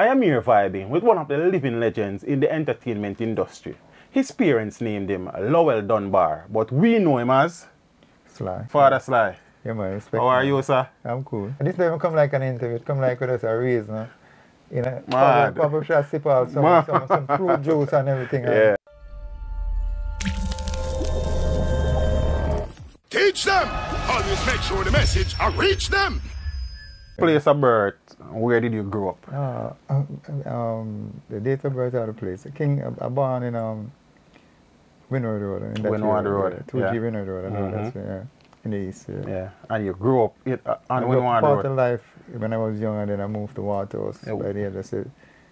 I am here vibing with one of the living legends in the entertainment industry. His parents named him Lowell Dunbar, but we know him as Sly. Father Sly. Yeah, man, respect. How are you, sir? I'm cool. This don't come like an interview. It come like with us a reason. no? You know, Mad. Papa, Papa should sip out some, Mad. some, some fruit juice and everything. Yeah. Teach them! Always make sure the message I reach them! Place of birth, where did you grow up? Uh, um, the date of birth of the place. King, I, I born in um, Windward Road. In that Windward area, Road, Yeah, 2G yeah. Windward Road. I know Mhm. that's where, yeah, in the east. Yeah. Yeah. And you grew up in, uh, on I up Windward part of life when I was young, and then I moved to Waterhouse Yeah. by the age of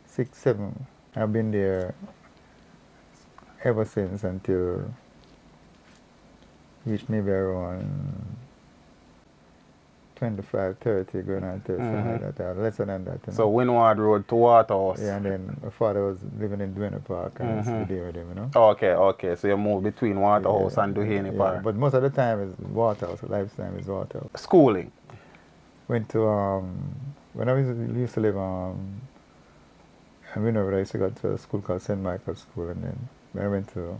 six, seven. I've been there ever since until reached maybe around 25, 30, going on 30, something like that, or lesser than that. you Mm-hmm. So know. Windward Road to Waterhouse. yeah, and then my father was living in Duhaney Park, and I Mhm. be there with him, you know. Okay, okay. So you moved between Waterhouse Yeah, and Duhaney yeah, Park. But most of the time is Waterhouse, lifetime is Waterhouse. Schooling. went to um when I was used to live um in Winnover, I used to go to a school called St. Michael's School and then when I went to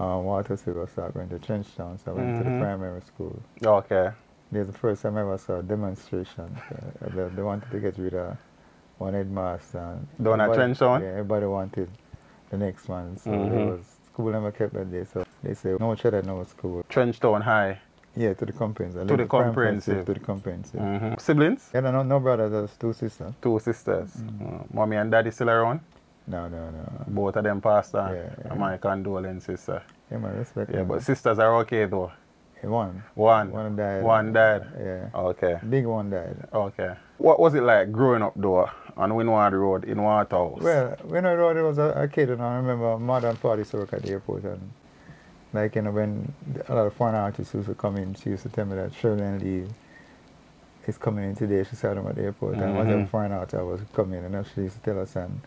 um, Watersville, I started going to Trenchtown, so I went to the Mhm. primary school. Okay. There's the first time I ever saw a demonstration. Uh, they, they wanted to get rid of one headmaster. and Down at Trenchtown? Yeah, everybody wanted the next one. So there Mhm. was school never kept that day. So they say no cheddar, no school. Trenchtown High. Yeah, to the comprehensive. To the comprehensive. To the comprehensive. hmm Siblings? Yeah, no, no brothers, there's two sisters. Two sisters. Mm. Uh, mommy and daddy still around? No, no, no. Both of them passed on. Yeah, yeah. My condolences, sir. Yeah, man, respect Yeah, but sisters are okay though. One. One. One died. One died. Yeah. Okay. Big one died. Okay. What was it like growing up though on Windward Road in Waterhouse? Well, when I it was a, a kid, and I remember mother and father used to work at the airport, and like you know, when a lot of foreign artists used to come in, she used to tell me that Shirley Lee is coming in today. She saw them at the airport, and whatever Mhm. foreign artist was coming, and she used to tell us, and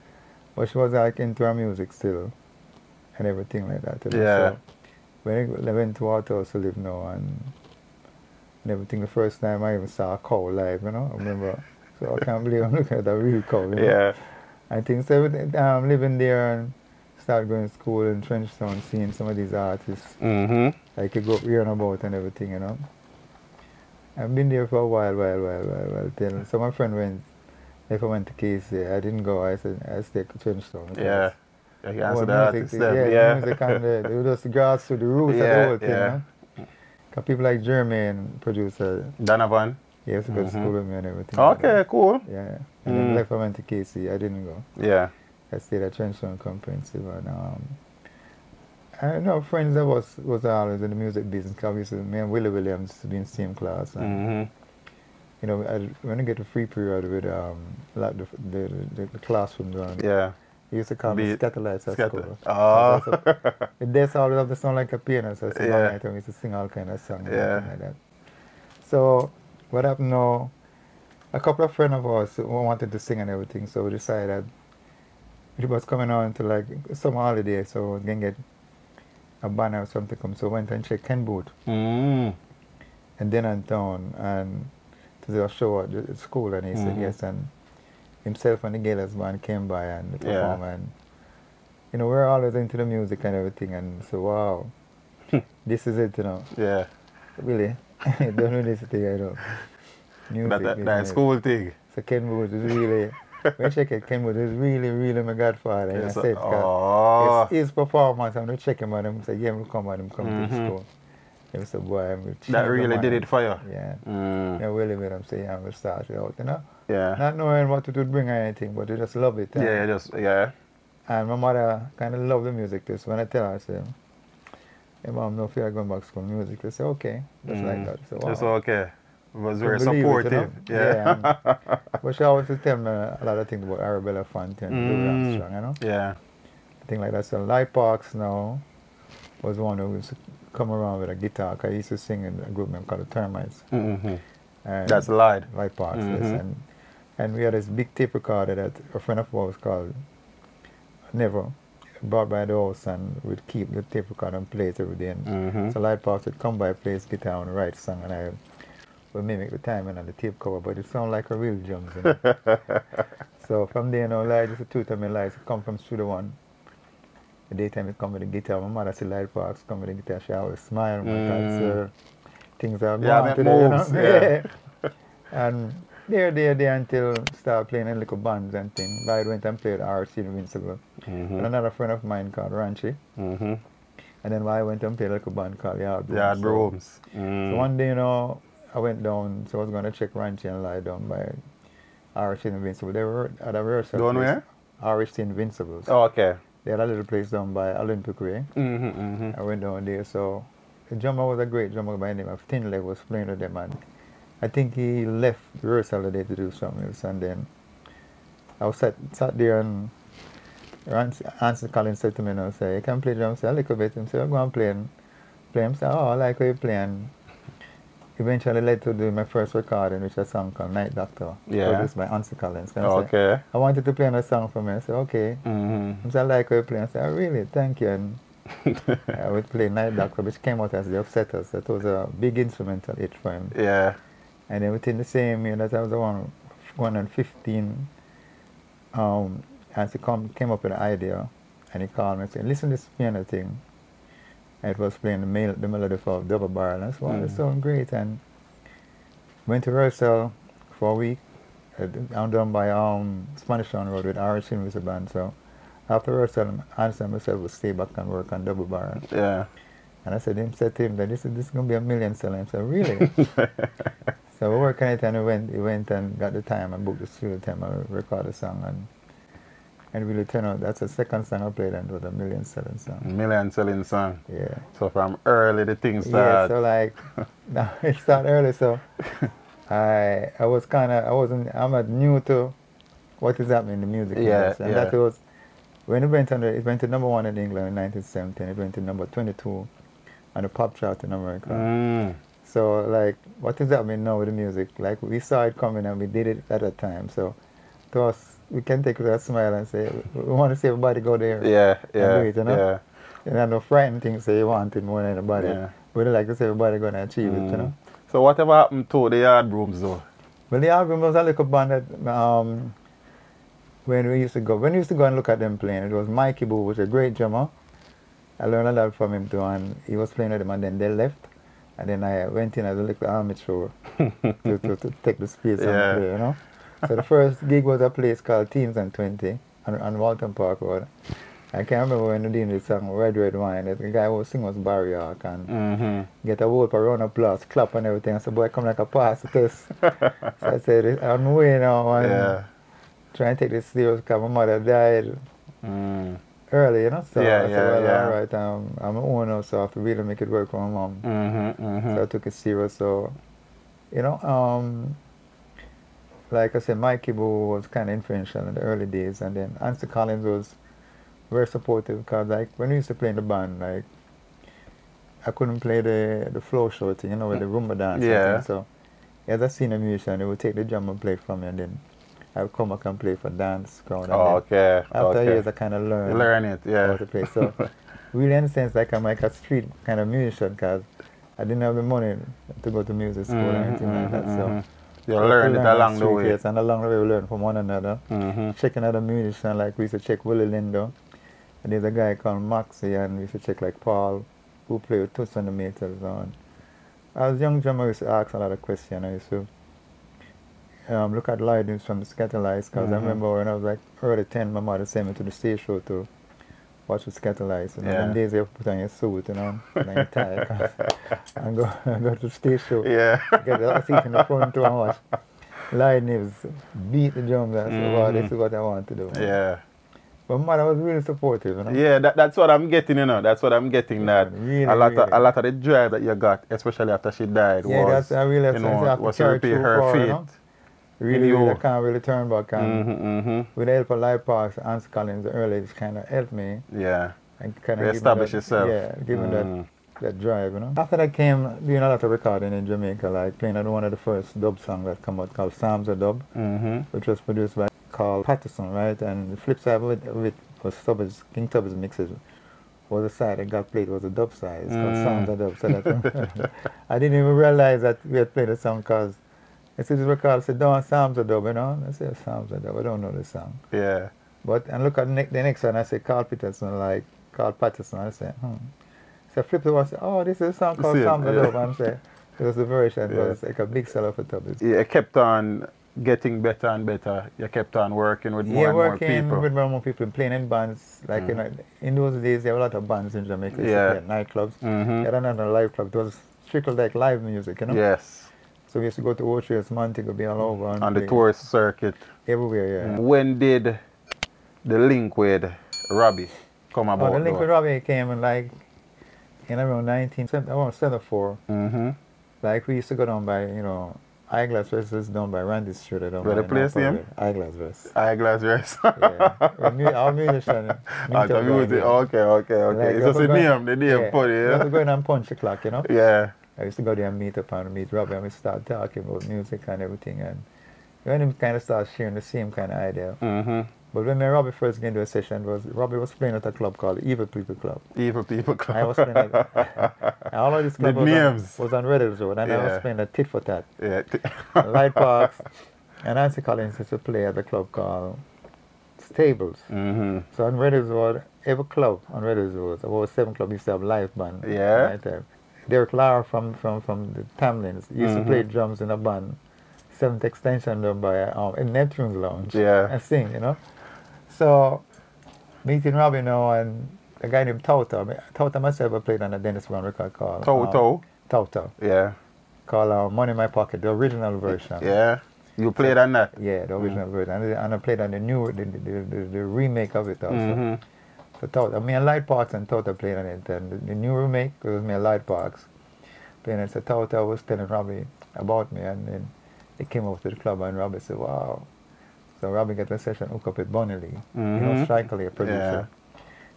but she was like into her music still, and everything like that. Yeah. So when I went to Waterhouse to live now, and and everything, the first time I even saw a cow live, you know, I remember. So I can't believe I'm looking at a real cow. You know? Yeah. I think so. Um, living there and start going to school in Trenchtown, seeing some of these artists, Mm-hmm. like you go up hearing about and everything, you know. I've been there for a while, while, while, while, while. Till so my friend went. If I went to KC, I didn't go. I said I stayed to Trenchtown. Yeah. You can our answer the music- yeah, then. Yeah. music and the, it was just grass to the roots of Yeah, the whole thing. yeah. Cause people like German producer, Donovan. he used to go to Mhm. school with me and everything. Okay, that. cool. Yeah. And then Mm. left I went to KC. I didn't go. Yeah. I stayed at Trenchtown Comprehensive and um, I know friends that was was always in the music business. 'cause Obviously, me and Willie Williams used to be in the same class. And, Mm-hmm. You know, I, when I get a free period with um, like the the, the, the classroom run, Yeah. He used to call me Scatterlights at school. Oh. So- so- That's all of the sound like a piano, so I sing all Yeah. night and we used to sing all kind of songs Yeah. like that. So what happened now? A couple of friends of ours wanted to sing and everything, so we decided it was coming on to like some holiday, so we was gonna get a banner or something come. So we went and checked Ken Boothe Mm. and then in town and to a show at the school and he said Mhm. yes and himself and the Gaylads band came by and Yeah. performed and you know we're always into the music and everything and so wow this is it you know Yeah. really don't know this thing I know music That, that, that school thing. so Ken Boothe is really when I check it Ken Boothe is really really my godfather and I said oh. his, his performance I'm gonna check him and say yeah we'll come and come to the school and so boy I'm That really did mind." it for you. yeah Mm. yeah, really made them say, yeah, we'll start it out, you know. Yeah. Not knowing what it would bring or anything, but you just love it. and- Yeah, just yeah. And my mother kind of loved the music too. So when I tell her, I say, hey, mom, no fear going back to school music. They say, okay, just like Mm. that. So, wow. Just okay. It was very Couldn't it, you supportive. know? Yeah. Yeah, But she always to tell me a lot of things about Arabella Fontaine, Mm. Louis Armstrong, you know. yeah. Thing like that. So Lloyd Parks now was one who used to come around with a guitar. I used to sing in a group name called the Termites. Mm-hmm. And That's lied. Lloyd Parks, yes. Mhm. And, and we had this big tape recorder that a friend of ours called Never brought by the house and we'd keep the tape recorder and play it every day. And Mhm. So Lloyd Parks would come by, play his guitar and write song and I would mimic the timing on the tape cover, but it sounded like a real. You know? so from there, you know, like just a two time lights come from Studio One. The daytime it come with the guitar. My mother see Lloyd Parks come with the guitar. She always smile. Mm. things are Yeah, make today, you know? moves, yeah. and there, there, there until start playing in little bands and things. I went and played RC Invincible. And Mm-hmm. another friend of mine called Ranchi. Mm-hmm. And then I went and played a little band called Yard Brooms. Yard So- brooms. So Mm. one day, you know, I went down, so I was going to check Ranchi and lie down by RC Invincible. They were at a rehearsal. Place. where? RC Invincibles. Oh, okay. They had a little place down by Olympic Way. Mm-hmm, mm-hmm. I went down there, so the drummer was a great drummer by the name of Thin Leg was playing with them and I think he left the rehearsal the day to do something else and then I was sat, sat there and Ansel Collins said to me, know, say, you can play drums say, a little bit. He said, I'm going to play and play. I said, oh, I like how you play and eventually led to do my first recording, which is a song called Night Doctor, Yeah. produced by Ansel Collins. And I said, Okay. I wanted to play another song for me. I said, okay. Mm-hmm. I said, I like how you play. I said, oh, really? Thank you. And I would play Night Doctor, which came out as the Upsetters. That was a big instrumental hit for him. Yeah. And everything the same year that I was the one, 115, um, as he come, came up with an idea, and he called me and said, listen to this piano thing. And it was playing the, mel- the melody for Double Barrel. And I said, wow, that's Mm. sounding great. And went to rehearsal for a week. I'm done by um, Spanish Town Road with Irish Invisible Band. So after rehearsal, I asked myself to stay back and work on Double Barrel. Yeah. And I said, him said to him that this is this is gonna be a million seller. I said, really? so we worked on it and we went we went and got the time and booked the studio time and recorded the song and and really turned out that's the second song I played and it was a million selling song. Million selling song. Yeah. So from early the things Yeah, so like no, it started early so I I was kinda I wasn't I'm not new to what is happening in the music Yeah, industry. And yeah. that was when it went the, it went to number one in England in nineteen seventeen, it went to number twenty two on the pop chart in America. Mm. So like, what is does that mean now with the music? Like we saw it coming and we did it at a time. So to us, we can take it with a smile and say we want to see everybody go there. Yeah, do yeah, it, you know? yeah. And I know frightened things say you want it more than anybody. Yeah. But we like to see everybody going to achieve it, you Mm. know. So whatever happened to the yard brooms though? Well, the album was a little band that um, when we used to go, when we used to go and look at them playing, it was Mikey Boo, was a great drummer. I learned a lot from him too, and he was playing with them, and then they left. And then I went in as a little amateur to, to, to take the space Yeah. and play, you know. So the first gig was a place called Teens and 20 on, on Walton Park Road. I can't remember when we did this song, Red Red Wine. The guy who was singing was Barry York, and Mm-hmm. get a whole round of applause, clap and everything. I said, boy, come like a pass to so I said, I'm way now and Yeah. try and take this serious because my mother died Mm. Early, you know. So Yeah, I said, yeah, well, yeah. all right, um, I'm an owner, so I have to really make it work for my mom. Mm-hmm. Mm-hmm. So I took it serious. So, you know, um, like I said, Mikey Boo was kind of influential in the early days, and then Ansel Collins was very supportive because, like, when we used to play in the band, like, I couldn't play the the flow show thing, you know, with the rumba dance. and Yeah. So, as a senior musician, they would take the drum and play it from me, and then I would come back and play for dance crowd. And Oh, okay. After okay. years, I kind of learned You learn it, yeah. how to play. So, really, in a sense, like I'm like a street kind of musician because I didn't have the money to go to music school or Mhm, anything like that. So, mhm. You we learn it along the way. Yes, and along the way, we learn from one another. Mm-hmm. Checking other musicians, like we used to check Willie Lindo. And there's a guy called Moxie, and we used to check like Paul, who played with Toots and the Maytals on. As young drummer, I used to ask a lot of questions. I used to um, look at lightings from the Skatalites, because Mhm. I remember when I was like early 10, my mother sent me to the stage show to watch the Skatalites. And Yeah. them days you have to put on your suit, you know, and your tie, and go, and go to the stage show Yeah. get a seat in the front to and watch News beat the drums and say, wow, this Mhm. is what I want to do. Yeah. But my mother was really supportive, you know. Yeah, that, that's what I'm getting, you know. That's what I'm getting. That really, a lot really. of a lot of the drive that you got, especially after she died, Yeah, was that's I really you know, to have to was to through her for, you faith. know. Really, really, I can't really turn back. And Mm-hmm, mm-hmm. with the help of Lloyd Parks, Ansel Collins early, it's kind of helped me Yeah. and kind of establish that, yourself. Yeah, give me that Mm. that drive, you know. After that came doing a lot of recording in Jamaica, like playing on one of the first dub songs that come out called Psalms of Dub. Mm-hmm. which was produced by Carl Patterson, right? And the flip side of it, of it was Tubbs, King Tubby's mixes was a side that got played was a dub side. It's called Mm. Sounds of Dub. So that I didn't even realize that we had played a song because it says record said don't Sounds of Dub, you know? I said Sounds of Dub. I don't know the song. Yeah. But and look at the, ne- the next one. I say Carl Peterson, like Carl Patterson. I say, hmm. So I flip the one. I say, oh, this is a song called Sounds of yeah. Dub. And say, it was the version. It was like a big seller for dub. It's- You kept on getting better and better. You kept on working with more yeah, and more people. working people. with more and more people, playing in bands. Like you Mm. know, in those days, there were a lot of bands in Jamaica. Yeah. at nightclubs. Mhm. Had another live club. It was strictly like live music, you know. Yes. So we used to go to Orchards, Montego, be all over. and On the tourist circuit. Everywhere, yeah. When did the link with Robbie come Oh, about? the link with Robbie came in like in around 19, around 74. Mm-hmm. Like we used to go down by, you know, Eyeglass Versus down by Randy Street. Down Where by the place name? Eyeglass Versus. Eyeglass dress. yeah. We're Our musician. meet Ah, the music. Okay, okay, okay. Like, it's just the have to go- name, the name yeah. funny, We have to go in and punch the clock, you know. Yeah. I used to go there and meet up and meet Robbie and we start talking about music and everything and when him kind of start sharing the same kind of idea. Mm-hmm. But when me Robbie first came into a session, was Robbie was playing at a club called Evil People Club. Evil people Club. I was playing at, all of this club was names. on, was on Red Hills Road and I Yeah. was playing at Tit for Tat, yeah. Light Parks. And Nancy Collins used to play at a club called Stables. mm-hmm. So on Red Hills Road, every club on Red Hills Road, about seven clubs used to have live band. Yeah. Right. Derek Lara from, from, from the Tamlins used Mhm. to play drums in a band. Seventh extension done by um, in Neptune's Lounge. Yeah. And sing, you know. So meeting Robbie now and a guy named Tauta. Tauta myself I played on a Dennis Brown record called Toto. Um, Tauta. Yeah. Called uh, Money in My Pocket, the original version. Yeah. You played on that. Yeah, the original version. And, I played on the new the, the, the, the remake of it also. Mm-hmm. So Tota, me and Lloyd Parks and Tota played on it. And the, the new remake it was me and Lloyd Parks playing it. So Tota was telling Robbie about me and then they came over to the club and Robbie said, Wow. So Robbie got a session hook up with Bunny Lee. You know, Mhm. A producer.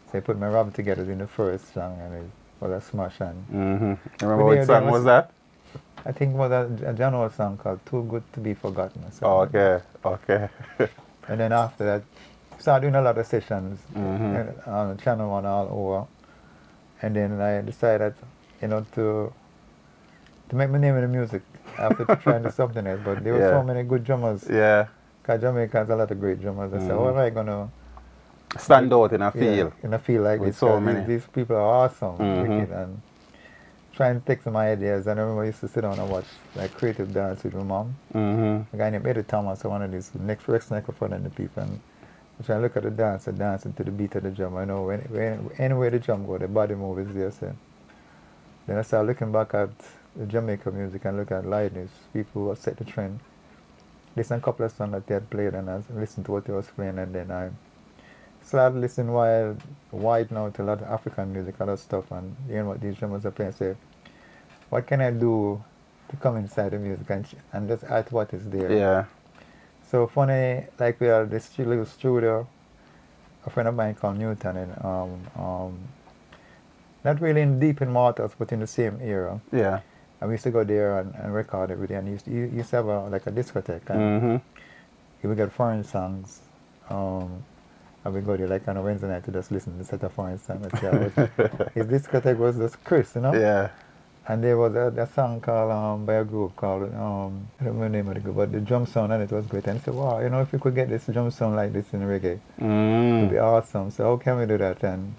So they put my and Robbie together in the first song and it was a smash and Mm-hmm. Remember what song was- was that? I think it was a, a John Holt song called Too Good to Be Forgotten. or Oh, okay. Okay. And then after that, started doing a lot of sessions Mhm. uh, on Channel One all over. And then I decided, you know, to to make my name in the music after trying to something else. But there were so many good drummers. yeah. Because Jamaica has a lot of great drummers. I said, Mhm. how am I going to Stand out in a field. in a field like With this? so many. These, people are awesome, Mhm. wicked, and trying to take some ideas. And I remember I used to sit down and watch like creative dance with my mom. Mm-hmm. a guy named Eddie Thomas, one of these next Rex microphone and the people. And if I look at the dancer dancing to the beat of the drum, I know when, when anywhere the drum go, the body move is there. So then I start looking back at the Jamaica music and look at lightness, people who set the trend. Listen a couple of songs that they had played and I listened to what they was playing and then I started listening while wide now to a lot of African music, a lot of stuff and hearing what these drummers are playing. Say, what can I do to come inside the music and, and just add what is there? Yeah. So funny, like we are this little studio, a friend of mine called Newton, and um, um, not really in deep in Martha's, but in the same era. Yeah. And we used to go there and, and record every day, and he used to, he used to have a, like a discotheque, and Mm-hmm. he would get foreign songs. Um, and we go there like on a Wednesday night to just listen to a set of foreign songs. how it- His discotheque was just Chris, you know. Yeah. And there was a, a song called um, by a group called um, I don't remember the name of the group, but the drum sound and it was great. And I said, wow, you know, if we could get this drum sound like this in reggae, it would be Mm. awesome. So how can we do that? And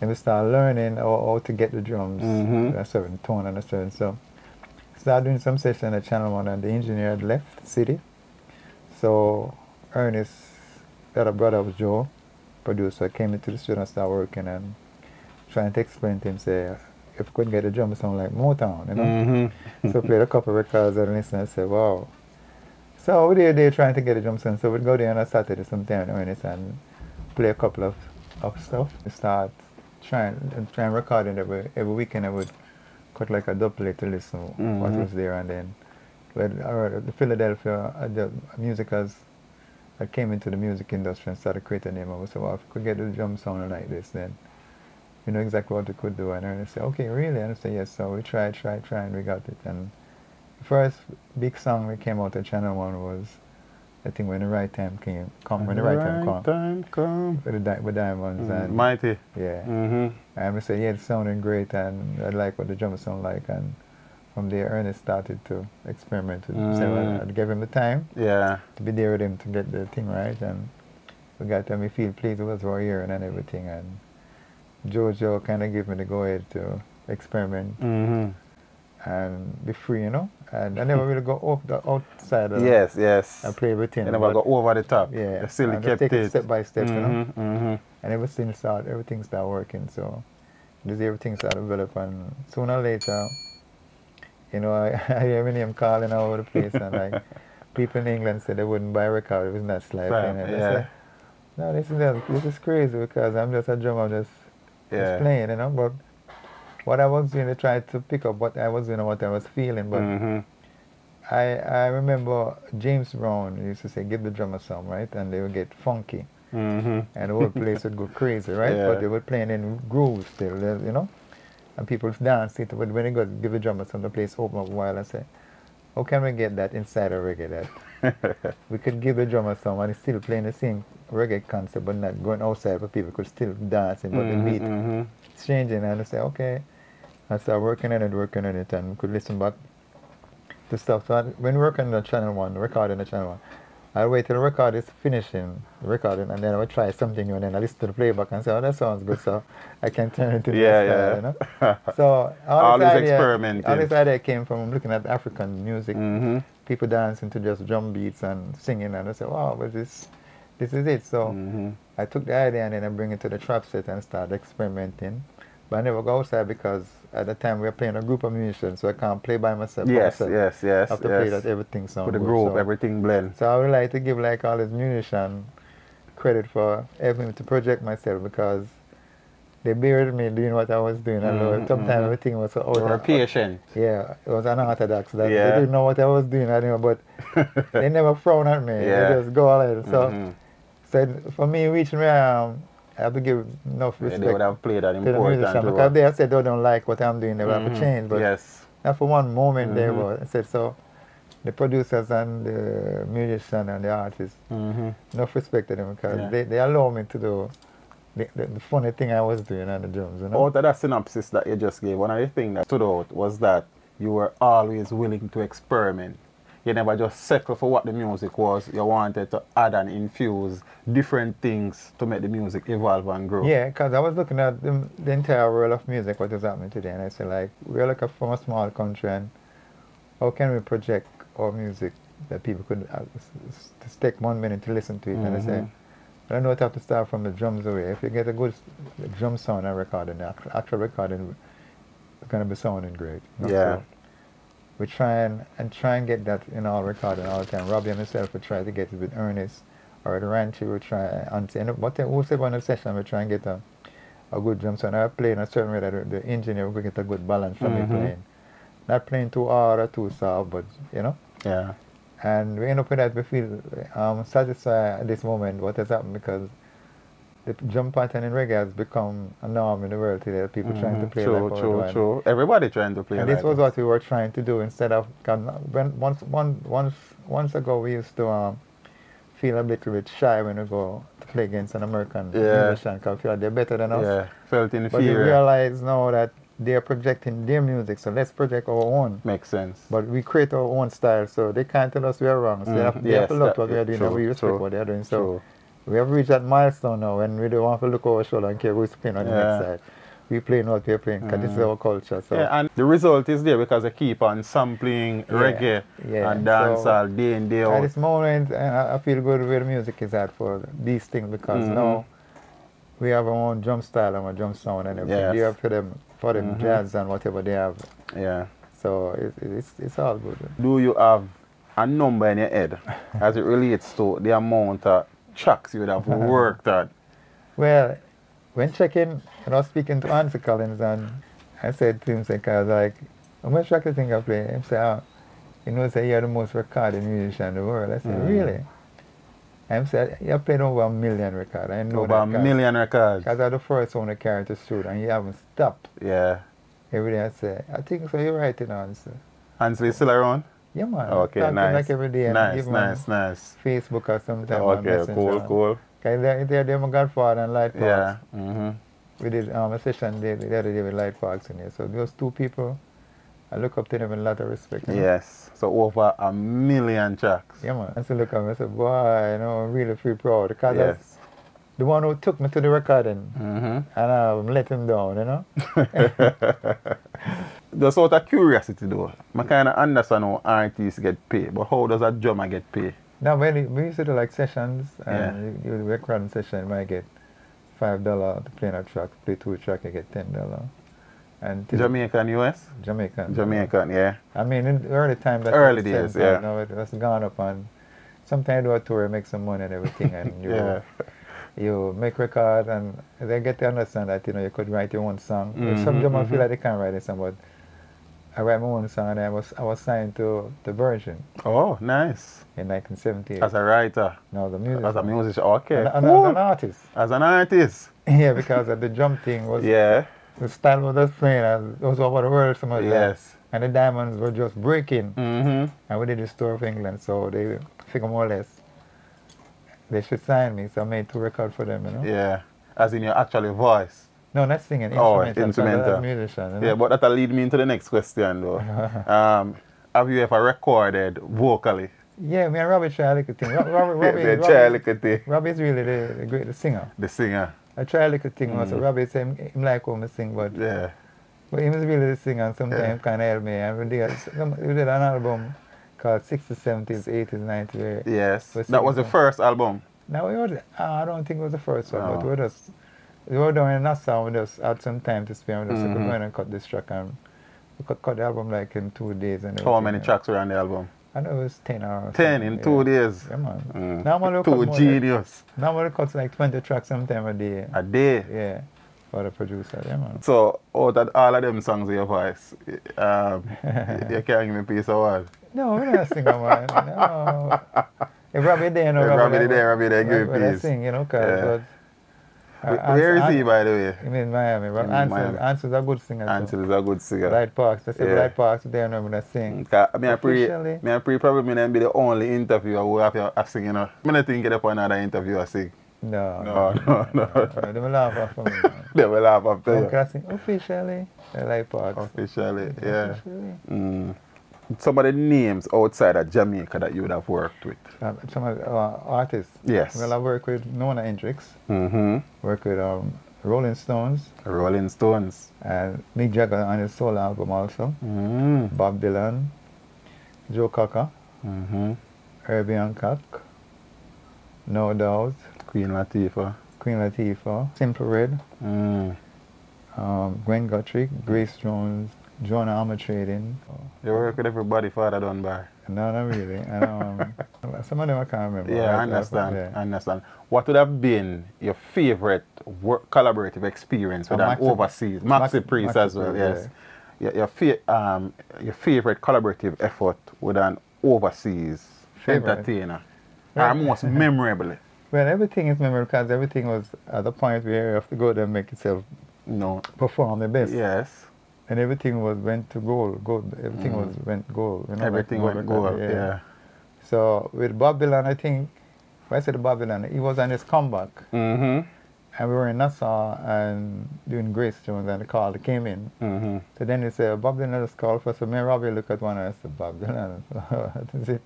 then we start learning how, how to get the drums Mhm. to a certain tone and a certain so. Started doing some session at Channel One, and the engineer had left the city. So Ernest, the other brother of Joe, producer, came into the studio and started working and trying to explain to him, say, if we could get a drum sound like Motown, you know. Mm-hmm. So I played a couple of records and listened and said, wow. So we did there trying to get a drum sound. So we'd go there on a Saturday sometime in earnest and play a couple of, of stuff. We start trying and trying recording every every weekend I would cut like a double plate to listen what Mhm. was there and then when uh, the Philadelphia uh, the musicals that came into the music industry and started creating a name, I was said, well, if we could get the drum sound like this, then you know exactly what we could do. And I said, okay, really? And I said, yes. So we tried, tried, tried, and we got it. And the first big song that came out of Channel One was I think when the right time came, come when the right, time come. time come. With the with diamonds and Mighty. yeah. Mm-hmm. And I said, yeah, it's sounding great, and I like what the drums sound like. And from there, Ernest started to experiment. With mm. Mm. I'd give him the time Yeah. to be there with him to get the thing right, and we got to me feel pleased with we're hearing and everything. And Jojo kind of gave me the go ahead to experiment Mm-hmm. and be free, you know. And I never really go off the outside. Of Yes, yes. I play him. You never go over the top. Yeah, You still kept take it step by step, you know. Mm-hmm, mm-hmm. and ever since start everything started working so this everything started developing. sooner or later you know I, I hear my name calling all over the place and like people in England said they wouldn't buy a record if it's not playing yeah. said, no this is just, this is crazy because I'm just a drummer I'm just, Yeah. playing you know but what I was doing to try to pick up what I was doing and what I was feeling but Mm-hmm. I, I remember James Brown used to say give the drummer some right and they would get funky Mm-hmm. and the whole place would go crazy, right? Yeah. But they were playing in grooves still, you know, and people dance it. But when they go give the drummers some, the place open up a while and say, how can we get that inside of reggae? That we could give the drummer some and still playing the same reggae concept, but not going outside, but people could still dance it, but the beat Mm-hmm. it's changing. And I say, okay, I start working on it, working on it, and we could listen back to stuff. So I, when working on the channel one, recording the channel one, I wait till the record is finishing, recording, and then I would try something new, and then I listen to the playback and say, oh, that sounds good, so I can turn it into Yeah, style, yeah. you know? So all, Always this idea, experimenting. all this idea came from looking at African music, Mm-hmm. people dancing to just drum beats and singing, and I said, wow, but this, this is it. So Mm-hmm. I took the idea and then I bring it to the trap set and start experimenting. But I never go outside because at the time we were playing a group of musicians, so I can't play by myself. Yes, myself. yes, yes, I have to play that everything sounds With the group, so, everything blend. so I would like to give like all these musicians credit for helping me to project myself because they buried me doing what I was doing. I know Mhm, sometimes mhm. everything was so out You were patient. yeah, it was unorthodox. That Yeah. They didn't know what I was doing, I know, but they never frown at me. Yeah. They just go ahead. So, Mhm. so for me, reaching I am, I have to give enough respect they would have played an the important musician role. because they have said they don't like what I'm doing, they will have Mhm. to change. But yes. not for one moment they Mhm. were. I said so. The producers and the musician and the artists, Mm-hmm. enough respect to them because Yeah. they, they allow me to do the, the, the funny thing I was doing on the drums. You know? Out of that synopsis that you just gave, one of the things that stood out was that you were always willing to experiment. You never just settle for what the music was. You wanted to add and infuse different things to make the music evolve and grow. Yeah, because I was looking at the, the entire world of music, what is happening today, and I said, like, we're like a, from a small country, and how can we project our music that people could uh, just take one minute to listen to it? And I said, Mhm. I know it have to start from the drums away. If you get a good drum sound and recording, the actual, actual recording is going to be sounding great. Yeah. We try and, and try and get that in our recording all the time. Robbie and myself would try to get it with Ernest or the Ranchi would try and and whatever whoever on the session we try and get a, a good drum sound. I play in a certain way that the- the engineer will get a good balance from Mhm. me playing. Not playing too hard or too soft, but you know. Yeah. And we end up with that we feel um, satisfied at this moment what has happened because the jump pattern in reggae has become a norm in the world today. People trying to Mhm. play true, like true, true. Everybody trying to play And like this was what we were trying to do instead of when once one once once ago we used to um, feel a little bit shy when we go to play against an American Yeah. musician because we feel like they're better than us. Yeah, felt in fear. But we realize now that they're projecting their music, so let's project our own. Makes sense. But we create our own style, so they can't tell us we are wrong. So they, Mhm. have, they have to look what we are doing true, and we respect true, what they are doing. So True. We have reached that milestone now when we don't want to look over our shoulder and care who's playing on the next side. We playing what we're playing because this is Mhm. our culture. So Yeah, and the result is there because they keep on sampling Yeah, reggae yeah, and so- dancehall day in, day At this moment, uh, I feel good where the music is at for these things because Mhm. now we have our own drum style and our drum sound and everything. They Yes. have for them, for them Mhm. jazz and whatever they have. Yeah. So it, it's, it's all good. Do you have a number in your head as it relates to the amount of tracks you would have worked at? Well, when checking, and I was speaking to Ansel Collins and I said to him, I was like, how much track you think I play? He said, oh, you know, say you're the most recorded musician in the world. I said, Mhm. really? He said, you played over a million records. I know Over a million records. Because I'm the first one to carry to shoot and you haven't stopped. Yeah. Every day I say, I think so, you're right, you know. So, Ansley still around? Yeah, man. Okay, Talk nice. like every day and nice, give nice, nice. Facebook or something. on Okay, cool, cool. Cause they're, they're, they're my godfather and Lloyd Parks. Yeah. Mm-hmm. We did um, a session the, the other day with Lloyd Parks in here. So those two people, I look up to them with a lot of respect. you know. Yes. So over a million tracks. Yeah, man. I still look at them and say, boy, you know, I'm really feel proud. Because Yes. The one who took me to the recording. Mm-hmm. And um, let him down, you know. Just out of curiosity though, I kind of understand how artists get paid, but how does a drummer get paid? Now, when we used to do like sessions, Yeah. and you, you do recording session, you might get five dollar to play a track, play two track, you get ten dollar. And Jamaican US? Jamaican. Jamaican, yeah. I mean, in the early time, that Early days, yeah. Now it has gone up, and sometimes do a tour, make some money and everything, and you Yeah. You make record, and they get to understand that you know you could write your own song. Some Mhm, drummers feel mhm. like they can't write a song, but I write my own song, and I was I was signed to the Virgin Oh, nice. in 1978. As a writer, no, the music. as a musician, okay. And, and as an artist. As an artist, Yeah, because of the drum thing was yeah, the style was just playing. and It was over the world, some of that. yes. And the diamonds were just breaking. Mm-hmm. And we did the tour of England, so they figure more or less they should sign me. So I made two records for them, you know. Yeah, as in your actual voice. No, not singing. Oh, Instrumental. 'cause instrumental. Musician. You know? Yeah, but that'll lead me into the next question though. um, have you ever recorded vocally? yeah, me and Robbie try a little thing. Rob, Robbie, Robbie, the Robbie, child like thing. Robbie is really the, the great the singer. The singer. I try a little thing. Mm. Robbie say him, him like how I sing, but Yeah. But he was really the singer and sometimes Yeah. kind of help me. And we did, we did an album called 60s, 70s, 80s, 90s. Where Yes. That was the first album. Now, we were, uh, I don't think it was the first one, but Oh. we just, we were doing in Nassau, we just had some time to spare. We just Mhm. mm-hmm. and cut this track and we could cut the album like in two days. And How many tracks were on the album? I know it was 10 or Ten in yeah. two days. Yeah, man. Mm. Now I'm gonna look Two like- genius. Now we cut like 20 tracks sometime a day. A day. Yeah, for the producer. Yeah, man. So out of all of them songs in your voice, um, you can't give me a piece of what? No, we're not singing, man. No. If Robbie there, no, If Robbie like- there, Robbie there, me a I piece. sing, you know, cause Yeah. but, Where- uh, Where is he, by the way? He in Miami. But Ansel. Ansel's a good singer. too. Ansel is a good singer. Lloyd Parks. They say Yeah. Lloyd Parks there, no, but I sing. Cause me and pre, Officially. me and pre probably me be the only interviewer who have to have sing, you know. Me not think get up another interviewer sing. No, No, no, no. They will laugh off me. They will laugh after you. I officially. The Lloyd Parks. Officially, yeah. Officially. Mm. Some of the names outside of Jamaica that you would have worked with. Um, some of the uh, artists. Yes. Well, I work with Nona Hendryx. Mm-hmm. Work with um, Rolling Stones. Rolling Stones. And Mick Jagger on his solo album also. Mm-hmm. Bob Dylan. Joe Cocker. Mm-hmm. Herbie Hancock. No Doubt. Queen Latifah. Queen Latifah. Simply Red. Mm. Um, Gwen Guthrie. Grace Jones. Joanna Armatrading. You work with everybody Father Dunbar. No, not really. And, um, some of them I can't remember. Yeah, I understand. I understand. What would have been your favorite work collaborative experience with Uh, an Maxi- overseas Maxi, Maxi- Priest as well? Yes. Your your, fa- um, your favorite collaborative effort with an overseas Favorite? entertainer, Yeah. or most memorable. Well, everything is memorable because everything was at the point where you have to go there and make yourself No. perform the best. Yes. And everything was went to goal. Gold. Everything Mm. was went goal. You know, Everything gold went record, good. Yeah. So with Bob Dylan, I think, when I said Bob Dylan, he was on his comeback. Mm-hmm. And we were in Nassau and doing Grace Jones and the call came in. Mm-hmm. So then he said, Bob Dylan just called for us. So me and Robbie look at one and I said, Bob Dylan. That's it.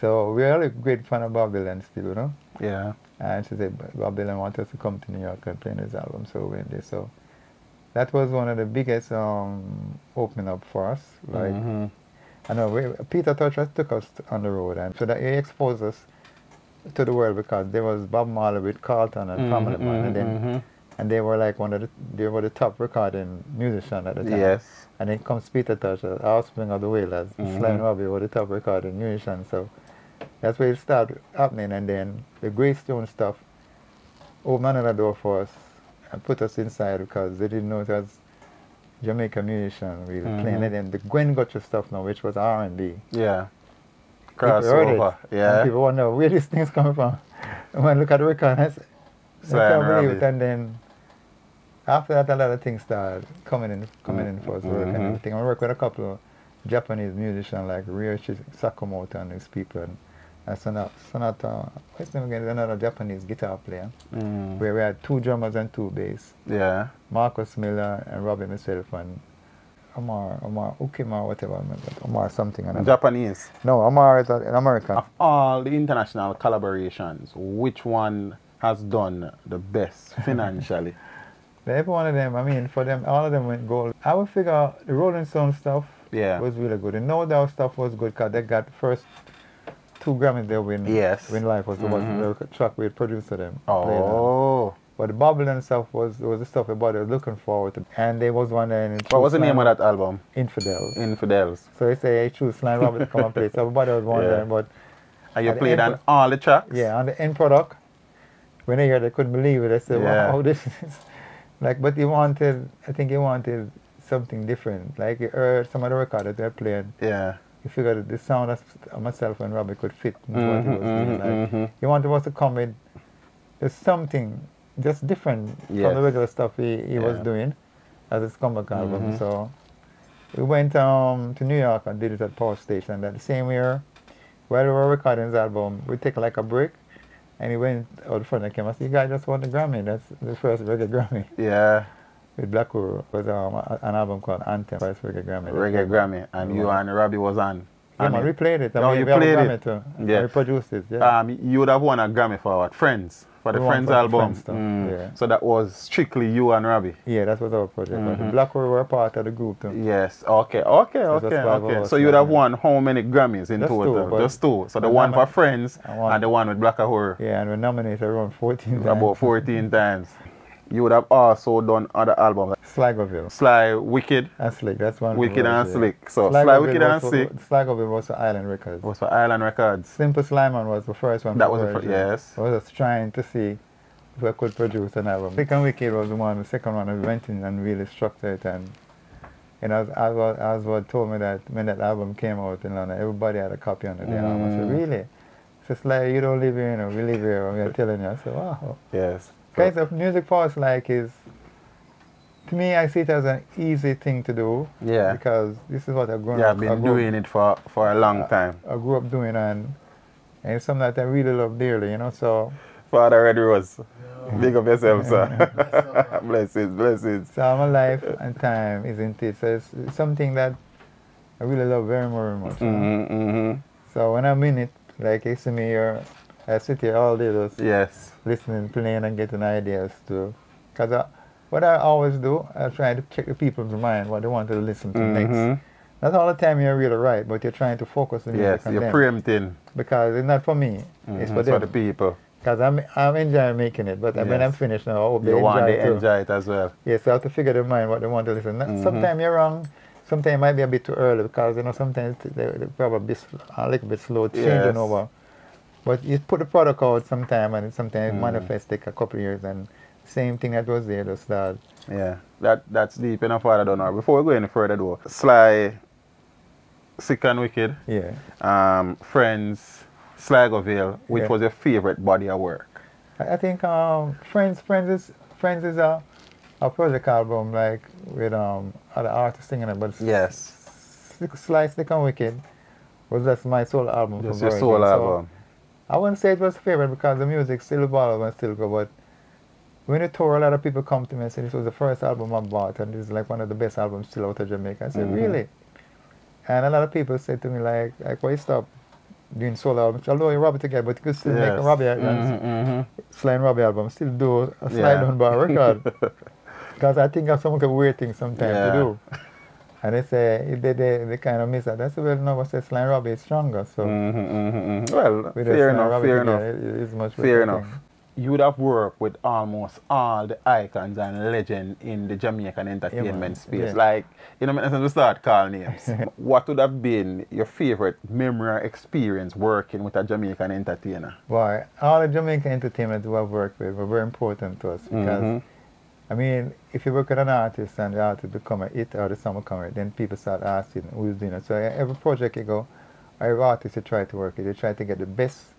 So we're a great fan of Bob Dylan still, you know. Yeah. And she said, Bob Dylan wants us to come to New York and play his album. So we went there. So that was one of the biggest um, opening up for us. Like, Mhm. I know we, Peter Tosh took us on the road, and so that he exposed us to the world because there was Bob Marley with Carlton and Family Man, and then Mhm. and they were like one of the they were the top recording musicians at the time. Yes. And then comes Peter Tosh, the offspring of the Wailers, Mhm. Sly and Robbie were the top recording musicians. So that's where it started happening, and then the Grace Jones stuff opened another door for us and put us inside because they didn't know it was Jamaican musician really playing Mhm. it. And the Gwen Guthrie stuff now, which was R and B. Yeah. People heard it, Crossover. And Yeah. people wonder where these things coming from. And when I look at the record, I, say, I can't believe it. And then after that, a lot of things started coming in, coming in for us, work and Mhm. everything. I work with a couple of Japanese musicians like Ryuichi Sakamoto and these people. And, and Sonata, Sonata, what's name again? Another Japanese guitar player. Mm. Where we had two drummers and two bass. Yeah. Marcus Miller and Robbie myself and Omar, Omar Hakim, whatever, I remember. Omar something. And Japanese. no, Omar is an American. Of all the international collaborations, which one has done the best financially? Every one of them, I mean, for them, all of them went gold. I would figure the Rolling Stone stuff Yeah. was really good. The No Doubt stuff was good because they got first two Grammys they win. Yes. Win Life was the Mhm. was the track we produced to them. oh. But the Bob Dylan stuff was was the stuff everybody was looking forward to. And they was one in What was the name of that album? Infidels. Infidels. so they say, hey, choose Sly and Robbie to come and play. So everybody was wondering, Yeah. but And you played on all the tracks? yeah, on the end product, when they heard they couldn't believe it. They said, Yeah. wow, this is like, but he wanted, I think he wanted something different. Like you heard some of the records that they're playing, Yeah. You figured that the sound of myself and Robbie could fit into what he was doing. mhm, Like, mhm. He wanted us to come with there's something just different from the regular stuff he, he was doing as his comeback album. Mhm. So we went um, to New York and did it at Power Station. That the same year, while we were recording his album, we take like a break. And he went out front and came and said, You guys just won the Grammy. That's the first reggae Grammy Yeah. With Black Uhuru. Was um, an album called Anthem, first reggae Grammy. Reggae Grammy. And you and Robbie was on. Yeah, man, it. we played it. I Oh, mean, you we played it? Too. Yeah. We produced it. Yeah. Um, you would have won a Grammy for what? Friends. For the We Friends for the album. Friends Mm. yeah. So that was strictly you and Robbie. Yeah, that was our project. But the Mhm. Black Hole were part of the group too. Yes. Okay. Okay. So Okay. Okay. So you would have won how many Grammys in Just two, total? but- Just two. So the one for Friends and the one with Black Uhuru. Yeah, and we nominated around 14 times. About 14 times. You would have also done other albums. like Sligoville. Sly, Wicked, And Slick, that's one. Wicked and. Slick. So Sly, Wicked and Slick Sligoville was for Island Records. was for Island Records. Simple Sly Man was the first one. That was the fir- Virgin. yes. I was just trying to see if I could produce an album. Slick and Wicked was the one, the second one we went in and really structured it and you know, Oswald, Oswald told me that when that album came out in London, everybody had a copy under their arm. I said, Mm. really? It's just like, you don't live here, you know, we live here, and we're telling you. I said, wow. Yes. Guys, of music for us, like, is, to me, I see it as an easy thing to do. Yeah. Because this is what I've grown Yeah, up I've been grew up- doing it for, for a long Uh, time. I grew up doing, and, and it's something that I really love dearly, you know, so, Father Red Rose. Big up yourself, sir. blessings, blessings. so my life and time, isn't it? So it's, it's something that I really love very, very much. you. Mm-hmm, mm-hmm. So when I'm in it, like you see me here, I sit here all day just Yes. listening, playing, and getting ideas too. Because what I always do, I try to check the people's mind, what they want to listen to next. Mhm. Not all the time you're really right, but you're trying to focus the music Yes, on you're preempting. because it's not for me, it's Mhm, for it's for them. the people. Because I'm, I'm enjoying making it, but when I'm finished now, I hope they You want enjoy to it too. enjoy it as well. Yes, so I have to figure in mind what they want to listen. Mhm. Sometimes you're wrong. Sometimes it might be a bit too early because you know sometimes they, they probably be a little bit slow changing Yes. over. But you put the product out sometime and it sometimes it manifests take a couple of years and same thing that was there to start. Yeah, that that's deep enough what I don't know. Before we go any further though, Sly, Sick and Wicked, Yeah. um, Friends, Sligoville, which Yeah. was your favorite body of work? I, think um, Friends Friends is Friends is a a project album like with um other artists singing it, but Yes. Sly Slick and Wicked was just my solo album. Just your Virgin. soul So, album. I wouldn't say it was favorite because the music still evolved and still go, but when it tour, a lot of people come to me and say this was the first album I bought and this is like one of the best albums still out of Jamaica. I said, Mhm. really? And a lot of people say to me like, like why stop doing solo albums? Although you rub it together, but you could still make a Robbie Mhm, mhm. Sly and Robbie album, still do a slide Yeah. on bar record. Because I think of some of the weird things sometimes Yeah. to do. And they say if they, they, they kind of miss that. That's well no, but Sly and Robbie is stronger. So Mhm, mhm, mhm. Well, fair enough, fair together, enough. it- it's much Fair enough. thing. You would have worked with almost all the icons and legends in the Jamaican entertainment space. yeah. Like, you know, we start calling names, what would have been your favorite memory or experience working with a Jamaican entertainer? Why? All the Jamaican entertainment who I've worked with were very important to us because, Mhm. I mean, if you work with an artist and the artist become a hit or the song become a then people start asking who's doing it. So every project you go, every artist you try to work with, you try to get the best,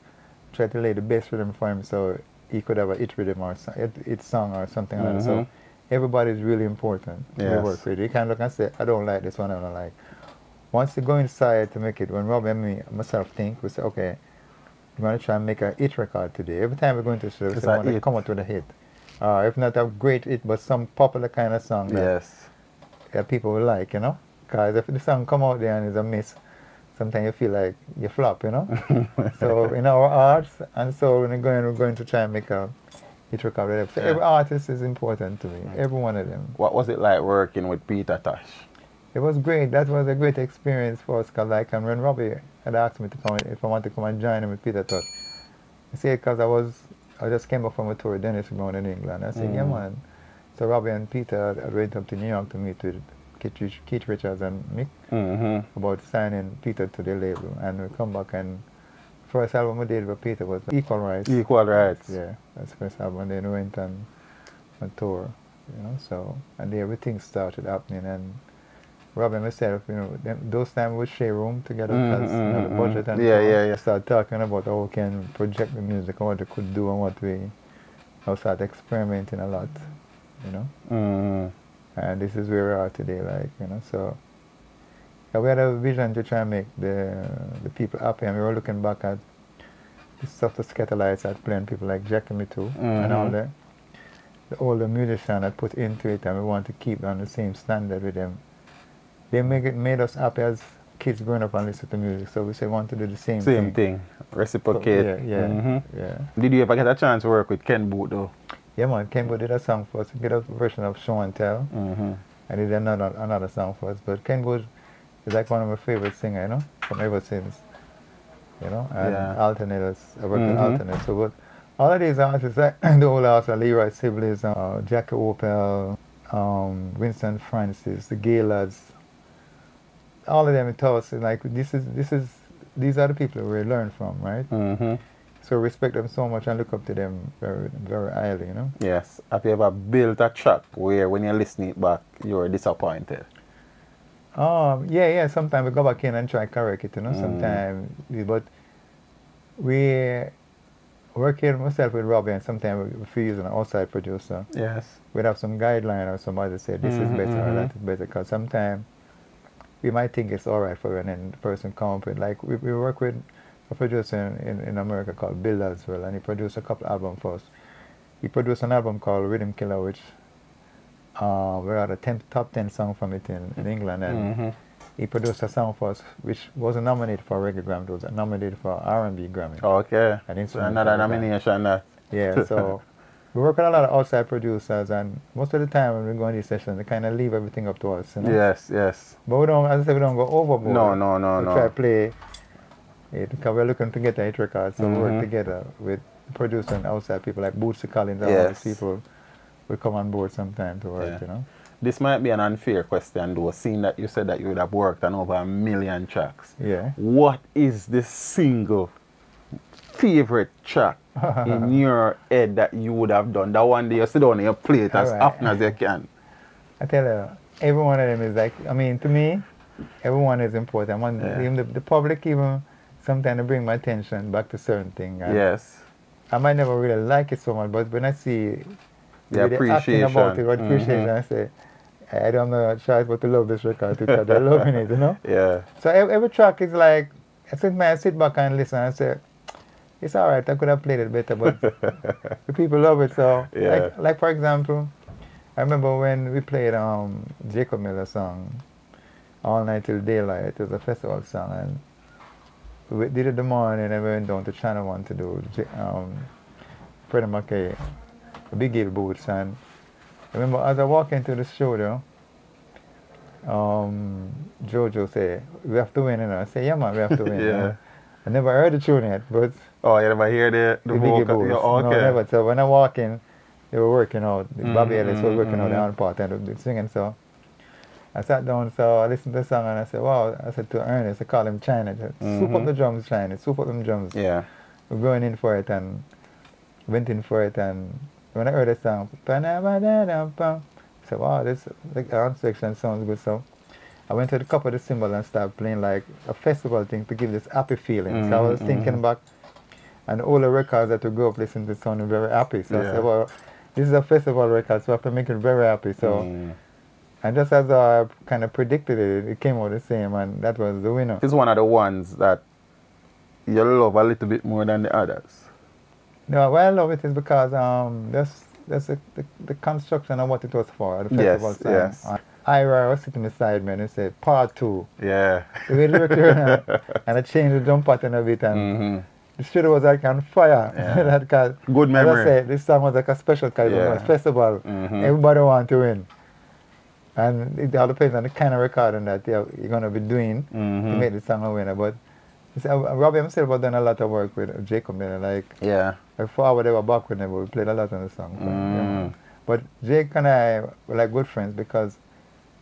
try to lay the best rhythm for him so he could have a hit rhythm or so- hit, song or something like that. So Mhm. everybody is really important to Yes. work with. You can't look and say, I don't like this one, I don't like. once you go inside to make it, when Rob and me, myself think, we say, okay, we're going to try and make a hit record today. Every time we go into the studio, we say, we want to come out with a hit. Uh, if not a great hit, but some popular kind of song that, Yes. that people will like, you know? Because if the song come out there and it's a miss, sometimes you feel like you flop, you know? so in our arts and so when we're going, we're going to try and make a hit record. So Yeah. every artist is important to me, every one of them. What was it like working with Peter Tosh? It was great. That was a great experience for us. Cause like, when Robbie had asked me to come, if I want to come and join him with Peter Tosh, I said, because I was, I just came back from a tour with Dennis Brown in England. I said, yeah, Mhm. man. So Robbie and Peter had went up to New York to meet with Keith, Richards and Mick Mm-hmm. about signing Peter to the label. And we come back and first album we did with Peter was Equal Rights. Equal rights. Yeah, that's the first album. And then we went on on tour, you know. So and everything started happening. And Rob and myself, you know, them, those times we share room together because you know, the budget and Yeah, yeah, yeah. Start talking about how we can project the music and what we could do and what we. I start experimenting a lot, you know. Mm-hmm. And this is where we are today, like you know. So we had a vision to try and make the the people happy, and we were looking back at the stuff the Skatalites had playing people like Jackie Mittoo and all Mhm. the the older musicians had put into it, and we want to keep on the same standard with them. They make it made us happy as kids growing up and listen to music, so we say we want to do the same, Same thing. thing. So, Reciprocate. yeah, yeah, Mhm. yeah. Did you ever get a chance to work with Ken Boothe though? Yeah, man. Ken Boothe did a song for us. We did a version of Show and Tell. Mm-hmm. I did another another song for us. But Ken Boothe is like one of my favorite singers, you know, from ever since. You know, and Yeah. alternators. I work with Mhm. alternators. So but all of these artists, like the old artists, Leroy Sibbles, uh, Jackie Opel, um, Winston Francis, the Gaylads, all of them taught us like this is this is these are the people we learn from, right? Mm-hmm. So respect them so much and look up to them very very highly, you know. Yes. Have you ever built a track where when you're listening back, you're disappointed? Um, yeah, yeah. Sometimes we go back in and try correct it, you know. Mm. Sometimes, but we working myself with Robbie, and sometimes we we use an outside producer. Yes. We'd have some guideline or somebody say this Mhm, is better or mhm. that is better. Because sometimes we might think it's all right for an and then the person up like we, we work with a producer in, in, in America called Bill Laswell, and he produced a couple albums for us. He produced an album called Rhythm Killer, which uh, we had a 10, top 10 song from it in, in England, and Mm-hmm. he produced a song for us which wasn't nominated for a reggae Grammy, it was nominated for R&B Grammy. Okay. An So instrument another nomination that. Yeah, so we work with a lot of outside producers, and most of the time when we go on these sessions, they kind of leave everything up to us, you know. Yes, yes. But we don't, as I said, we don't go overboard. No, no, no, we no. We try to play it because we're looking to get a hit record, so we Mhm. work together with producers and outside people like Bootsy Collins and all Yes. these people. We come on board sometime to work, Yeah. you know. This might be an unfair question though, seeing that you said that you would have worked on over a million tracks. Yeah. What is the single favorite track in your head that you would have done? That one day you sit down and you play it as Alright. often as you can. I tell you, every one of them is like, I mean, to me, everyone is important. One, Yeah. even the, the public even sometimes they bring my attention back to certain things. Yes. I might never really like it so much, but when I see The acting about it, appreciation. what appreciation, Mhm. I say, I don't know a choice but to love this record because they're loving it, you know? Yeah. So every, every track is like, I sit, I sit back and listen and say, it's all right, I could have played it better, but the people love it. So, Yeah. like, like for example, I remember when we played um, Jacob Miller's song, All Night Till Daylight. It was a festival song, and we did it the morning and we went down to Channel One to do um, Freddie McKay, Big Hill Boots. And I remember as I walk into the studio, um, Jojo say, we have to win, you know. I say, yeah man, we have to win. you Yeah. know. I never heard the tune yet, but Oh, you never hear the, the, the Biggie vocal? Yeah, okay. No, never. So when I walk in, they were working out. Mm, Bobby Mhm, Ellis was working out the mm, mm. horn part and the singing. So I sat down, so I listened to the song and I said, wow. I said to Ernest, I call him China. Said, Soup up mm-hmm. the drums, China. Soup up them drums. Yeah. We're going in for it and went in for it. And when I heard the song, I said, wow, this like, section sounds good. So I went to the cup of the cymbal and started playing like a festival thing to give this happy feeling. so I was Mhm, thinking mhm. back and all the records that we grew up listening to sounding very happy. So I said, well, this is a festival record, so I have to make it very happy. So Mm. And just as I kind of predicted it, it came out the same, and that was the winner. It's one of the ones that you love a little bit more than the others. No, why I love it is because um, that's that's the, the, the construction of what it was for the Yes, festival time. yes. Uh, Ira was sitting beside me and he said, part two. Yeah. The way the record and I changed the drum pattern a bit and hmm the studio was like on fire. Yeah. cause, Good as memory. I said, this song was like a special kind Yeah. of festival. Mhm. Everybody want to win. And it all depends on the kind of recording that you're, you're going to be doing to Mhm. make the song a winner. But you see, uh, Robbie himself has done a lot of work with Jacob Miller. Like, Yeah. before they were back with them, we played a lot on the song. So, yeah. Mm. But Jake and I were like good friends because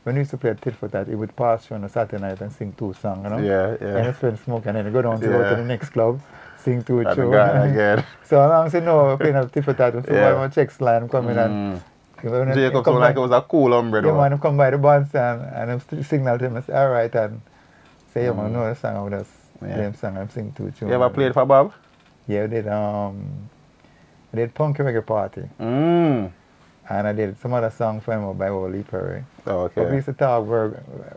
when we used to play tit for tat, he would pass through on a Saturday night and sing two songs, you know? Yeah, And yeah. his friend smoke and then go down to go to the next club, sing two And two. again. So I'm saying, no, playing a tit for tat. So Yeah. yeah. my checks line come in and Mm. when Jacob come like it was a cool hombre yeah, though. man, he come by the bandstand and I'm still signal to him, I say, all right, and say, yeah, Mm. man, know the song, I would just Yeah. play him song and sing two tunes. You ever played for Bob? Yeah, we did, um, I did Punky Reggae Party. Mm. And I did some other song for him by Oli Perry. Oh, okay. But we used to talk very,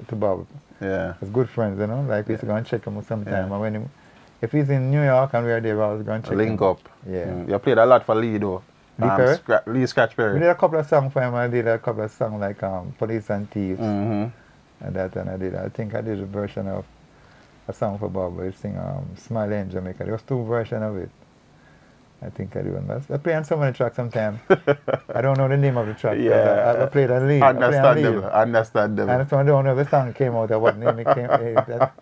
to Bob Yeah. as good friends, you know. Like we used to go and check him sometime. Yeah. And when he, if he's in New York and we are there, we always go and check Link him. up. Yeah. Mm. You played a lot for Lee though. Lee Perry? Scra- Lee Scratch Perry. We did a couple of songs for him. I did a couple of songs like um, Police and Thieves Mm-hmm. and that. And I did, I think I did a version of a song for Bob he sing um, Smile in Jamaica. There was two versions of it. I think I do. I play on so many tracks sometimes. I don't know the name of the track. Yeah. I, I played on lead. I play on lead. Understandable. Understandable. And so I don't know the song came out or what name it came it, that,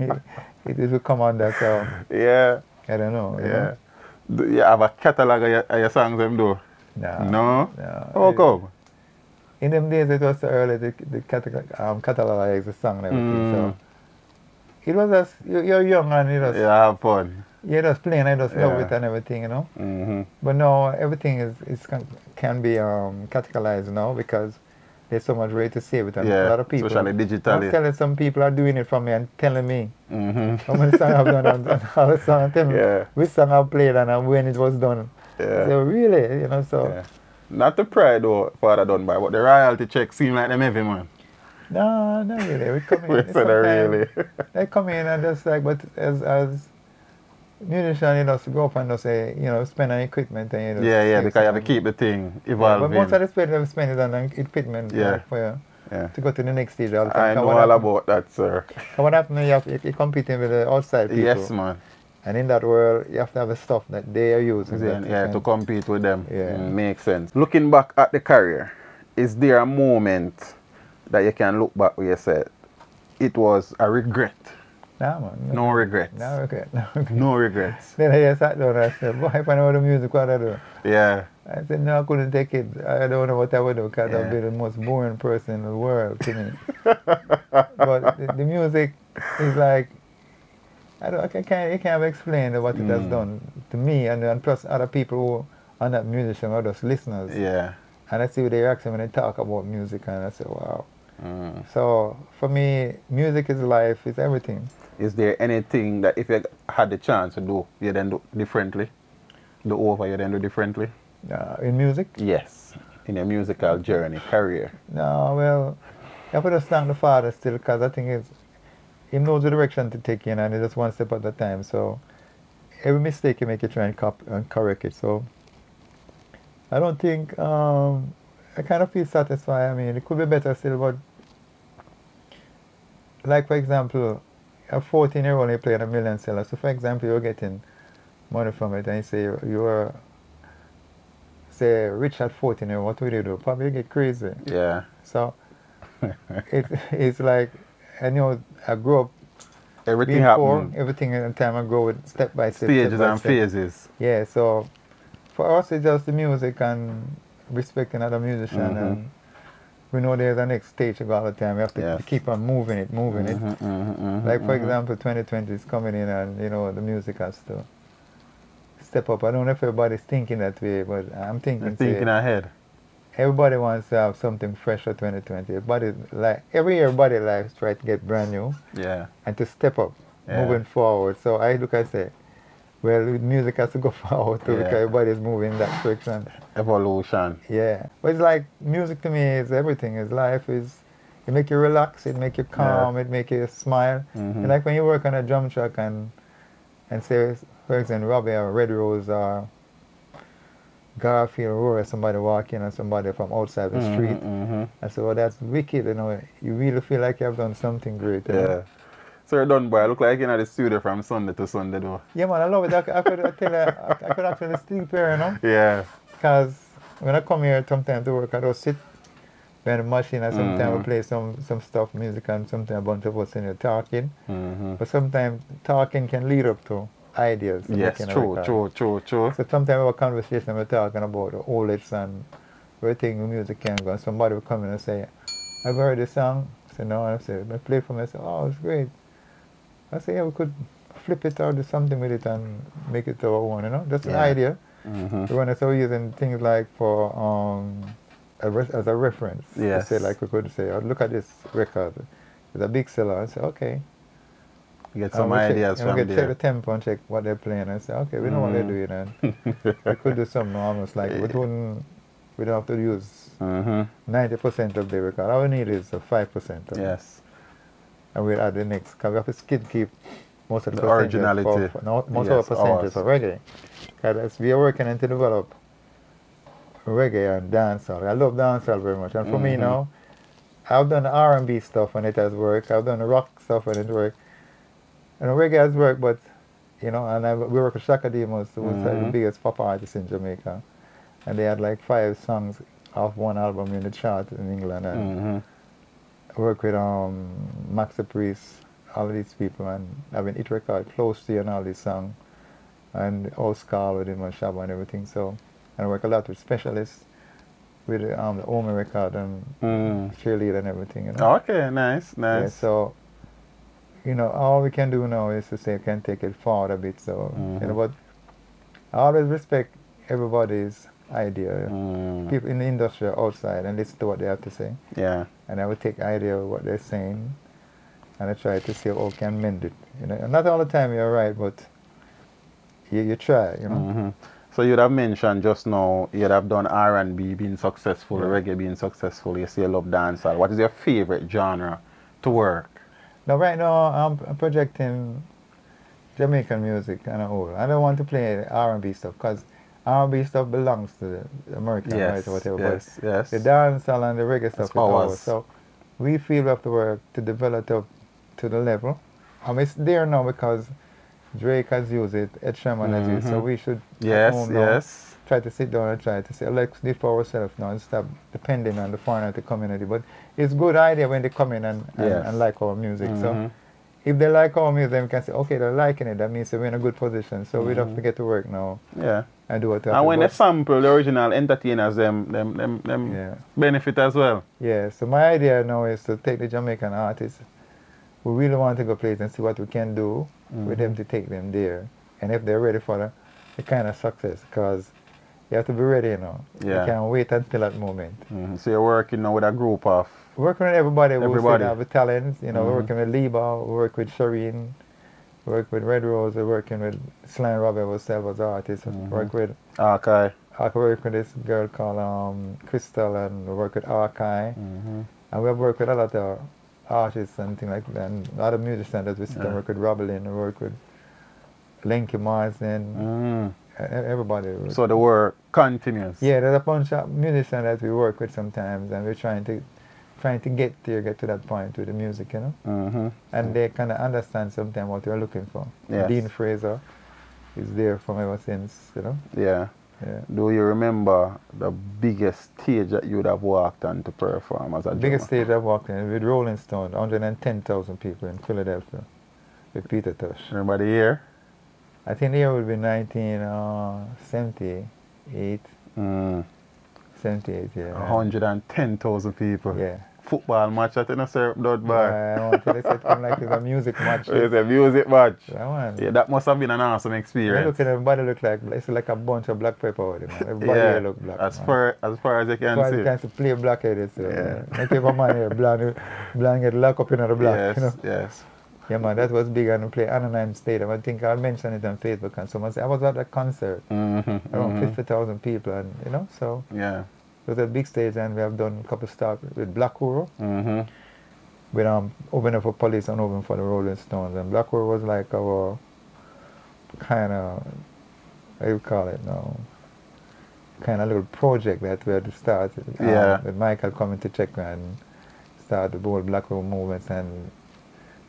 it, it will come under, so Yeah. I don't know. Yeah. know? Do you have a catalogue of your, of your songs them though? No. No? no. How It- come? In them days, it was so early to, the catalog, um, catalogize the song and everything. Mm. So it was just, you, you're young and you just, Yeah, have fun. You're just playing, I just love Yeah. it and everything, you know. Mm-hmm. But now everything is, is can, can be um, categorized now because there's so much way to save it. And Yeah, a lot of people, especially digitally. I'm telling some people are doing it for me and telling me. Mm-hmm. How many songs I've done and, and all the songs tell me Yeah. which song I played and when it was done. Yeah. So really, you know, so yeah. Not the pride though, Father Dunbar, but the royalty check seem like them heavy man. no, not really. We come in. We said really. They come in and just like, but as as musician, you to go up and just say, you know, spend on equipment and you know. yeah, yeah, because you have to keep the thing Yeah, evolving. but most of the spend we spend it on equipment Yeah. for you yeah. to go to the next stage time. I know all happen- about that, sir. What happened? You have you're competing with the outside people. Yes, man. And in that world, you have to have the stuff that they are using. Then, yeah, to compete with them. Yeah. Mm, makes sense. Looking back at the career, is there a moment that you can look back where you said it was a regret? No regrets. No regrets. No regret. No regrets. Then I just sat down and I said, if I know the music, what I do? Yeah. I said, no, I couldn't take it. I don't know what I would do because Yeah. I'd be the most boring person in the world to me. but the, the music is like, I don't, I can't, I can't explain what it has Mm. done to me and, and plus other people who are not musicians or just listeners. Yeah. And I see their reaction when they talk about music and I say, wow. Mm. So for me, music is life, it's everything. Is there anything that if you had the chance to do, you then do differently? Do over, you then do differently? Uh, in music, Yes. In your musical journey, career. No, well, I have to thank the Father still because I think it's, He knows the direction to take in and it's just one step at a time. So every mistake you make, you try and, cop- and correct it. So I don't think, um, I kind of feel satisfied. I mean, it could be better still, but like for example, a 14 year old you playing a million seller. So for example, you're getting money from it and you say you're, say rich at 14 year old, what would you do? Probably get crazy. Yeah. So it, it's like, I know I grew up Everything poor, happened. everything in time I go with step by step. Stages step by and step. phases. Yeah, so for us it's just the music and respecting other musicians Mhm. and we know there's a next stage all the time. We have to Yes. keep on moving it, moving it. Mhm, mhm, mhm, Like for mhm. example, 2020 is coming in, and you know the music has to step up. I don't know if everybody's thinking that way, but I'm thinking. Say, thinking ahead. everybody wants to have something fresh for 2020. Everybody like every year, everybody likes try to get brand new Yeah. and to step up, Yeah. moving forward. So I look, I say, Well, music has to go forward too Yeah. because everybody's moving in that direction. Evolution. Yeah, but it's like music to me is everything. Is life is it make you relax, it make you calm, it make you smile. Mhm. And like when you work on a drum track and and say for example Robbie or Red Rose or Garfield or somebody walking or somebody from outside the street. hmm I said, well, that's wicked, you know. You really feel like you have done something great. Yeah. know? So you're done, boy. I look like you're in the studio from Sunday to Sunday, though. Yeah, man, I love it. I, I could I tell you, I, I could actually sleep here, you know. Yeah. Because when I come here sometimes to work, I just sit behind the machine and sometimes Mhm. I play some, some stuff, music, and sometimes a bunch of us in here talking. hmm But sometimes talking can lead up to ideas. Yes, true, true, true, true. So sometimes our conversation we're talking about the hits and everything music can go. And somebody will come in and say, I've heard this song. I say, no. I say, I play for say, oh, it's great. I say, yeah, we could flip it or do something with it and make it our own, you know? That's an Yeah. idea. hmm We want to start using things like for, um, a re- as a reference. To Yes. say, like we could say, oh, look at this record. It's a big seller. I say, okay. You Get some we check- ideas and from we can check the tempo and check what they're playing and say, okay, we know what they're Mhm. doing and we could do something almost like we wouldn't we don't have to use hmm ninety percent of the record. All we need is five percent. of Yes. And we'll add the next because we have to skid keep most of the, The originality. No, most Yes, of the percentages ours. for reggae. Because we are working to develop reggae and dancehall. I love dancehall very much. And for me Mhm. now, I've done R and B stuff and it has worked. I've done rock stuff and it worked. And reggae has worked, but you know, and I, we work with Chaka Demus, who was like the Mhm. biggest pop artist in Jamaica. And they had like five songs off one album in the chart in England. And hmm I work with um, Maxi Priest, all these people, and having it record close to you and all these songs, and Oscar with him and Shabba and everything. So, and I work a lot with specialists, with um, the Omi record and Mm. cheerleader and everything. You know. Okay, nice, Yeah, nice. so, you know, all we can do now is to say, can take it forward a bit. So, you know, Mhm. but I always respect everybody's idea. Mm. People in the industry are outside and listen to what they have to say. Yeah. and I would take idea of what they're saying and I try to see how I can mend it. You know, and not all the time you're right, but you, you try, you know. hmm So you'd have mentioned just now you'd have done R and B being successful, Yeah. reggae being successful. You say you love dancehall. What is your favorite genre to work? Now right now I'm, I'm projecting Jamaican music and all. I don't want to play R&B stuff because R&B stuff belongs to the American yes, right or whatever. yes, yes. The dancehall and the reggae stuff is ours. So we feel we have to work to develop it up to the level. Um, it's there now because Drake has used it, Ed Sheeran has used it, so Mhm. we should at yes, home now yes. try to sit down and try to say, let's live for ourselves now and stop depending on the foreigner to community. But it's good idea when they come in and, and, Yes. and like our music. So Mhm. if they like our music, then we can say, okay, they're liking it. That means we're in a good position. So we don't forget to work now Yeah. And do what we And to when do. they sample the original entertainers, them, them, them, them Yeah. benefit as well. Yeah, so my idea now is to take the Jamaican artists who really want to go places and see what we can do with them Mhm. to take them there. And if they're ready for the, the kind of success, because you have to be ready, you know. Yeah. You can't wait until that moment. Mhm. So you're working now with a group of. Working with everybody who Everybody. still have the talent, you know, Mhm. we're working with Liba, we work with Shireen, we work with Red Rose, we're working with Sly Robbie ourselves as artists, Mhm. work with, Okay. I work with this girl called um, Crystal and we work with Arkai. hmm And we have worked with a lot of artists and things like that, and a lot of musicians that we sit and Yeah. work with Robin, we work with Linky Marsden, Mm. e- everybody. So the work continues. yeah, there's a bunch of musicians that we work with sometimes, and we're trying to trying to get there, get to that point with the music, you know. hmm And they kind of understand sometimes what we're looking for. Yes. Dean Fraser is there from ever since, you know. Yeah. Yeah. Do you remember the biggest stage that you would have walked on to perform as a The biggest drummer? stage I've walked in with Rolling Stone, 110,000 people in Philadelphia with Peter Tosh. Remember the year? I think the year would be 1978, Mm. 78, yeah. 110,000 people. Yeah. Football match at the syrup dot bar. I want to say it like it's a music match. It's a music match. Yeah, man. Yeah, that must have been an awesome you experience. look at everybody look like it's like a bunch of black pepper over there, man. Everybody yeah, look black. as man. far as far as you can Why see. you can't play black headed, so Yeah. yeah. Make every man here blind, blind get locked up in the black, yes, you know. yes. Yeah, man, that was big. And play Anaheim Stadium. I think I'll mention it on Facebook. And someone said, I was at that concert. Mm-hmm. Around mhm. 50,000 people. And, you know, so Yeah. It was a big stage. And we have done a couple stuff with Black Uhuru. Mm-hmm. with um opening for police and opening for the Rolling Stones. And Black Blackwood was like our kind of how you call it now, kind of little project that we had to start. um, Yeah. With Michael coming to check and start the whole Black Blackwood movement and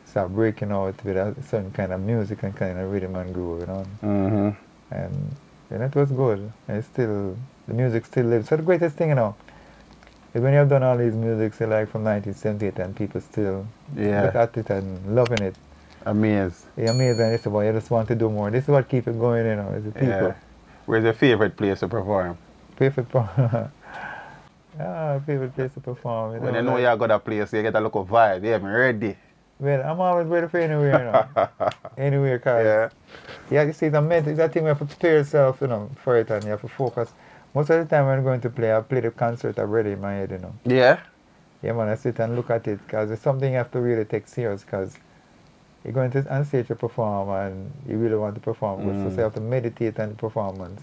start breaking out with a certain kind of music and kind of rhythm and groove, you know. Mm-hmm. And and it was good. And it's still the music still lives. So the greatest thing, you know, is when you have done all these music, say like from 1978, and people still Yeah. look at it and loving it. Amazed. You're amazing. It's about you just want to do more. This is what keep it going, you know, is the people. Yeah. Where's your favorite place to perform? Favorite part. ah, favorite place to perform. You When know, you know like- you got a place, you get a look of vibe. Yeah, I'm ready. Well, I'm always ready for anywhere, you know. anywhere, cause Yeah. yeah, you see, it's a mental, it's a thing you have to prepare yourself, you know, for it, and you have to focus. Most of the time when I'm going to play, I play the concert already in my head, you know. Yeah. Yeah, man, I sit and look at it because it's something you have to really take serious because you're going to on stage to perform and you really want to perform. good. So, Mm. so you have to meditate on the performance.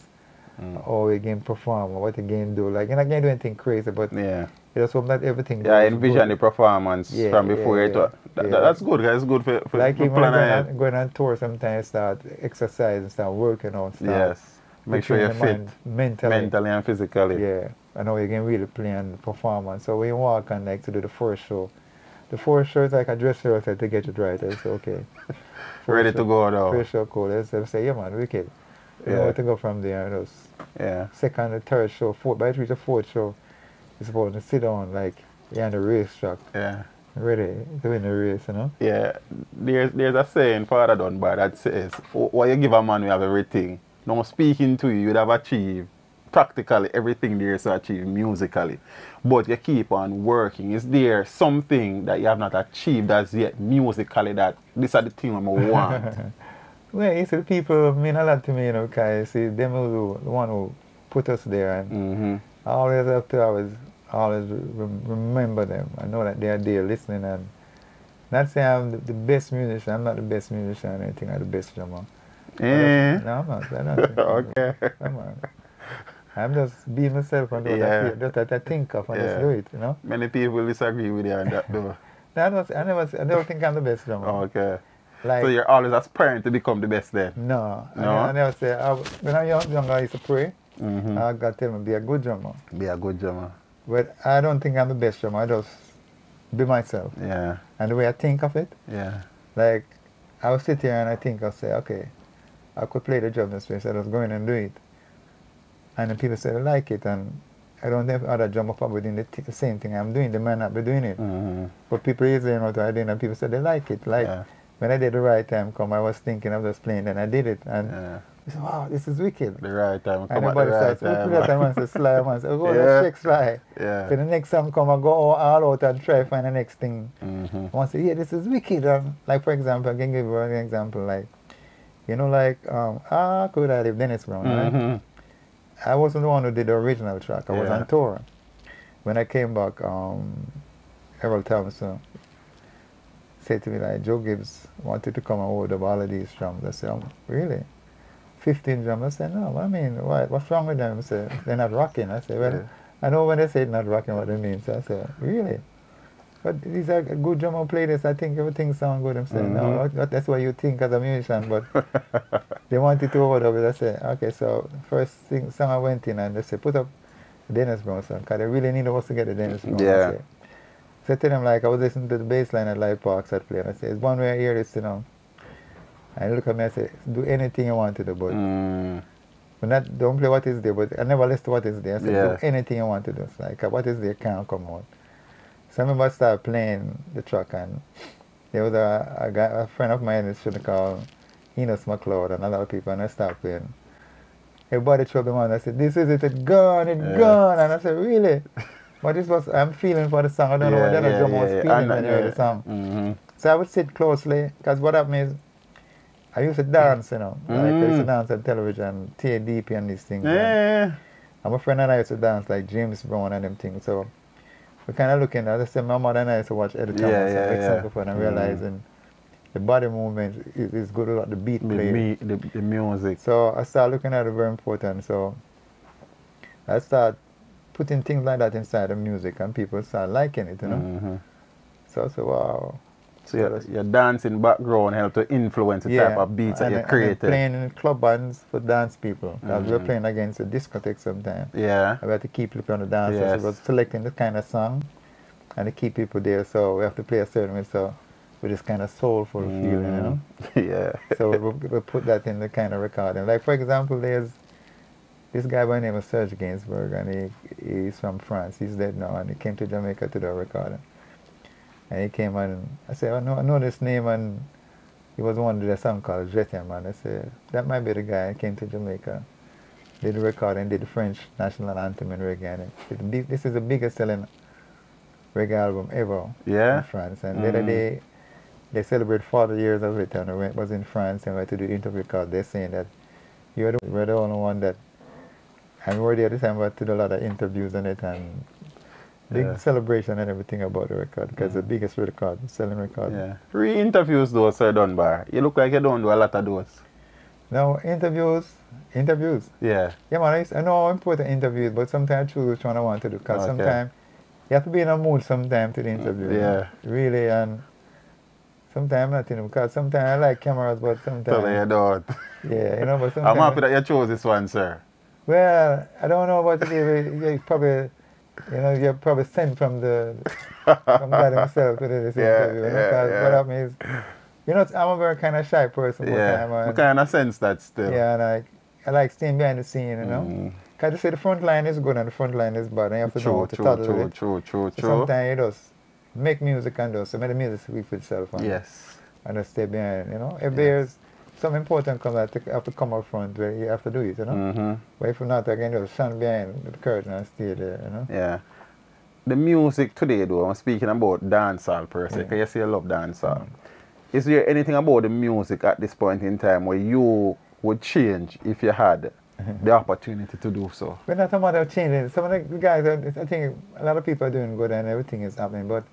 Mm. How you can perform, what you can do. Like, you're not going to do anything crazy, but Yeah. you just hope that everything Yeah, envision the performance Yeah, from yeah, before it. yeah, wa- That, yeah. That's good, guys. It's good for, for, Like for even when going on, going on tour, sometimes start exercise and start working out. Start Yes. Make sure you're fit mentally. mentally and physically. Yeah, I know you can really play and perform. And so when you walk and like to do the first show, the first show is like a dress rehearsal to get it right. I say, okay. Ready First to go now. First show cool. I say, say, yeah man, wicked. You know Yeah. where to go from there. And those Yeah. second and third show, fourth, by the reach the fourth show, you're supposed to sit down like you're on the racetrack, Yeah. ready to win the race, you know? Yeah. There's there's a saying Father Dunbar that says, "Wh- what you give a man, we have everything. Now speaking to you, you'd have achieved practically everything there is to achieve musically. But you keep on working. Is there something that you have not achieved as yet musically that this are the thing I want? Well, you see, the people mean a lot to me, you know, because see, them who, the one who put us there and mm-hmm. I always have to always always rem- remember them. I know that they are there listening and not saying I'm the, the best musician. I'm not the best musician or anything. I'm the best drummer. Eh. No, I'm not. I'm not okay. Come on. I'm just being myself and do what I Yeah. feel, just that I think of and Yeah. just do it. You know. Many people disagree with you on that though. No, I, don't, I never. I never think I'm the best drummer. okay. Like so you're always aspiring to become the best then? no, I No? never, I never say. I, when I was younger, I used to pray. Mm-hmm. I God tell me be a good drummer, Be a good drummer. but I don't think I'm the best drummer. I just be myself. Yeah. And the way I think of it, Yeah. like I will sit here and I think I'll say, okay, I could play the way, so I just go in and do it. And then people say they like it, and I don't have other drummer probably doing the, t- the same thing I'm doing. They might not be doing it, Mm-hmm. but people usually know what I did, and people say they like it. Like Yeah. when I did the right time come, I was thinking I was just playing, and I did it, and Yeah. I said, wow, this is wicked. The right time. And Come the everybody right starts, at that time. man, say sly say, oh, Yeah. let's sly. Yeah. So the next time come, I go all out and try find the next thing. Mm-hmm. I want to say, yeah, this is wicked. Um, like, for example, I can give you an example. Like, you know, like, um, ah, could I live Dennis Brown, right? Mm-hmm. I wasn't the one who did the original track. I was on tour. When I came back, um, Errol Thompson said to me, like, Joe Gibbs wanted to come and hold up all of these drums. I said, um, really? 15 drums? I said, no, I mean, what, what's wrong with them? I said, they're not rocking. I said, well, Yeah. I know when they say not rocking what it means. I said, really? But these are good drummer players. I think everything sounds good. I'm saying, no, that's what you think as a musician, but they wanted to overdub it. I said, okay, so first thing, song I went in and they said, put up Dennis Brown song, because they really need us to get the Dennis Brown. Yeah. said. So I tell them, like, I was listening to the bass line at Lloyd Parks at play, and I said, it's one way I hear this, you know. And look at me and say, do anything you want to do, but Mm. but not, don't play what is there, but I never listen to what is there. I said, Yeah. do anything you want to do. It's like, what is there can't come out. So I remember I started playing the track, and there was a, a, guy, a friend of mine, should call Enos McLeod, and a lot of people, and I started playing. Everybody troubled me, and I said, this is it, it's gone, it's Yeah. gone. And I said, really? But this was, I'm feeling for the song. I don't know what the other drummer was feeling And- when heard the song. Mm-hmm. So I would sit closely, because what happened is, I used to dance, you know. Like I used to Mm. dance on television, TADP and these things. and- Yeah. and my friend and I used to dance like James Brown and them things. So we kind of looking at, said, my mother and I used to watch Eddie Thomas Yeah, and yeah, yeah. And Mm. realizing the body movement is, is good about the beat The, play. me, the, the music. So I started looking at it very important. So I start putting things like that inside the music and people start liking it, you know. Mhm. So I said, wow. So your, your dancing background help to influence the type of beats that and you then- and created. playing in club bands for dance people. 'Cause we were playing against a discotheque sometimes. Yeah. We had to keep people on the dance. Yes. So we was selecting the kind of song and to keep people there. So we have to play a certain way. So with this kind of soulful feeling, you know. Mm. yeah. So we, we put that in the kind of recording. Like for example, there's this guy by the name of Serge Gainsbourg, and he he's from France. He's dead now, and he came to Jamaica to do a recording. And he came and I said, I know, I know this name, and he was one of the song called Je t'aime, and I said that might be the guy. He came to Jamaica, did the recording, did the French national anthem in reggae. And it, it, this is the biggest selling reggae album ever Yeah? in France. And the other Mhm. day, they celebrate 40 years of it, and I went, was in France and went to do the interview because they're saying that you're the, we're the only one that, and we were there this time, but did a lot of interviews on it and big Yeah. celebration and everything about the record because the Mhm. biggest record, selling record. Yeah. Three interviews though, Sir Dunbar. You look like you don't do a lot of those. No, interviews, interviews. Yeah. Yeah, man, I, used- I know how important interviews, but sometimes I choose which one I want to do because Okay. sometimes you have to be in a mood sometimes to the interview. Yeah. Really, and sometimes not in because sometimes I like cameras, but Tell you sometimes, don't. yeah, you know, but sometimes. I'm happy that you chose this one, sir. Well, I don't know what to do. You probably, you know, you're probably sent from the from God himself to do this Yeah, interview. you know, yeah. what happens is, you know, I'm a very kind of shy person. Yeah. time, I and- kind of sense that still. yeah, and I, I like staying behind the scene, you know. Mm. Cause you say the front line is good and the front line is bad, and you have to know True, how to true, toddle true, it. true, true, So true. sometimes you just make music and just make the music speak for itself. And, Yes. And just stay behind, you know. If Yes. there's something important come out, have to come up front where you have to do it, you know. Mm-hmm. But if not, again, just stand behind the curtain and stay there, you know. Yeah. The music today, though, I'm speaking about dancehall per se, Yeah. because you say you love dancehall. Is there anything about the music at this point in time where you would change if you had the opportunity to do so? But not a matter of changing. Some of the guys, are- I think a lot of people are doing good and everything is happening, but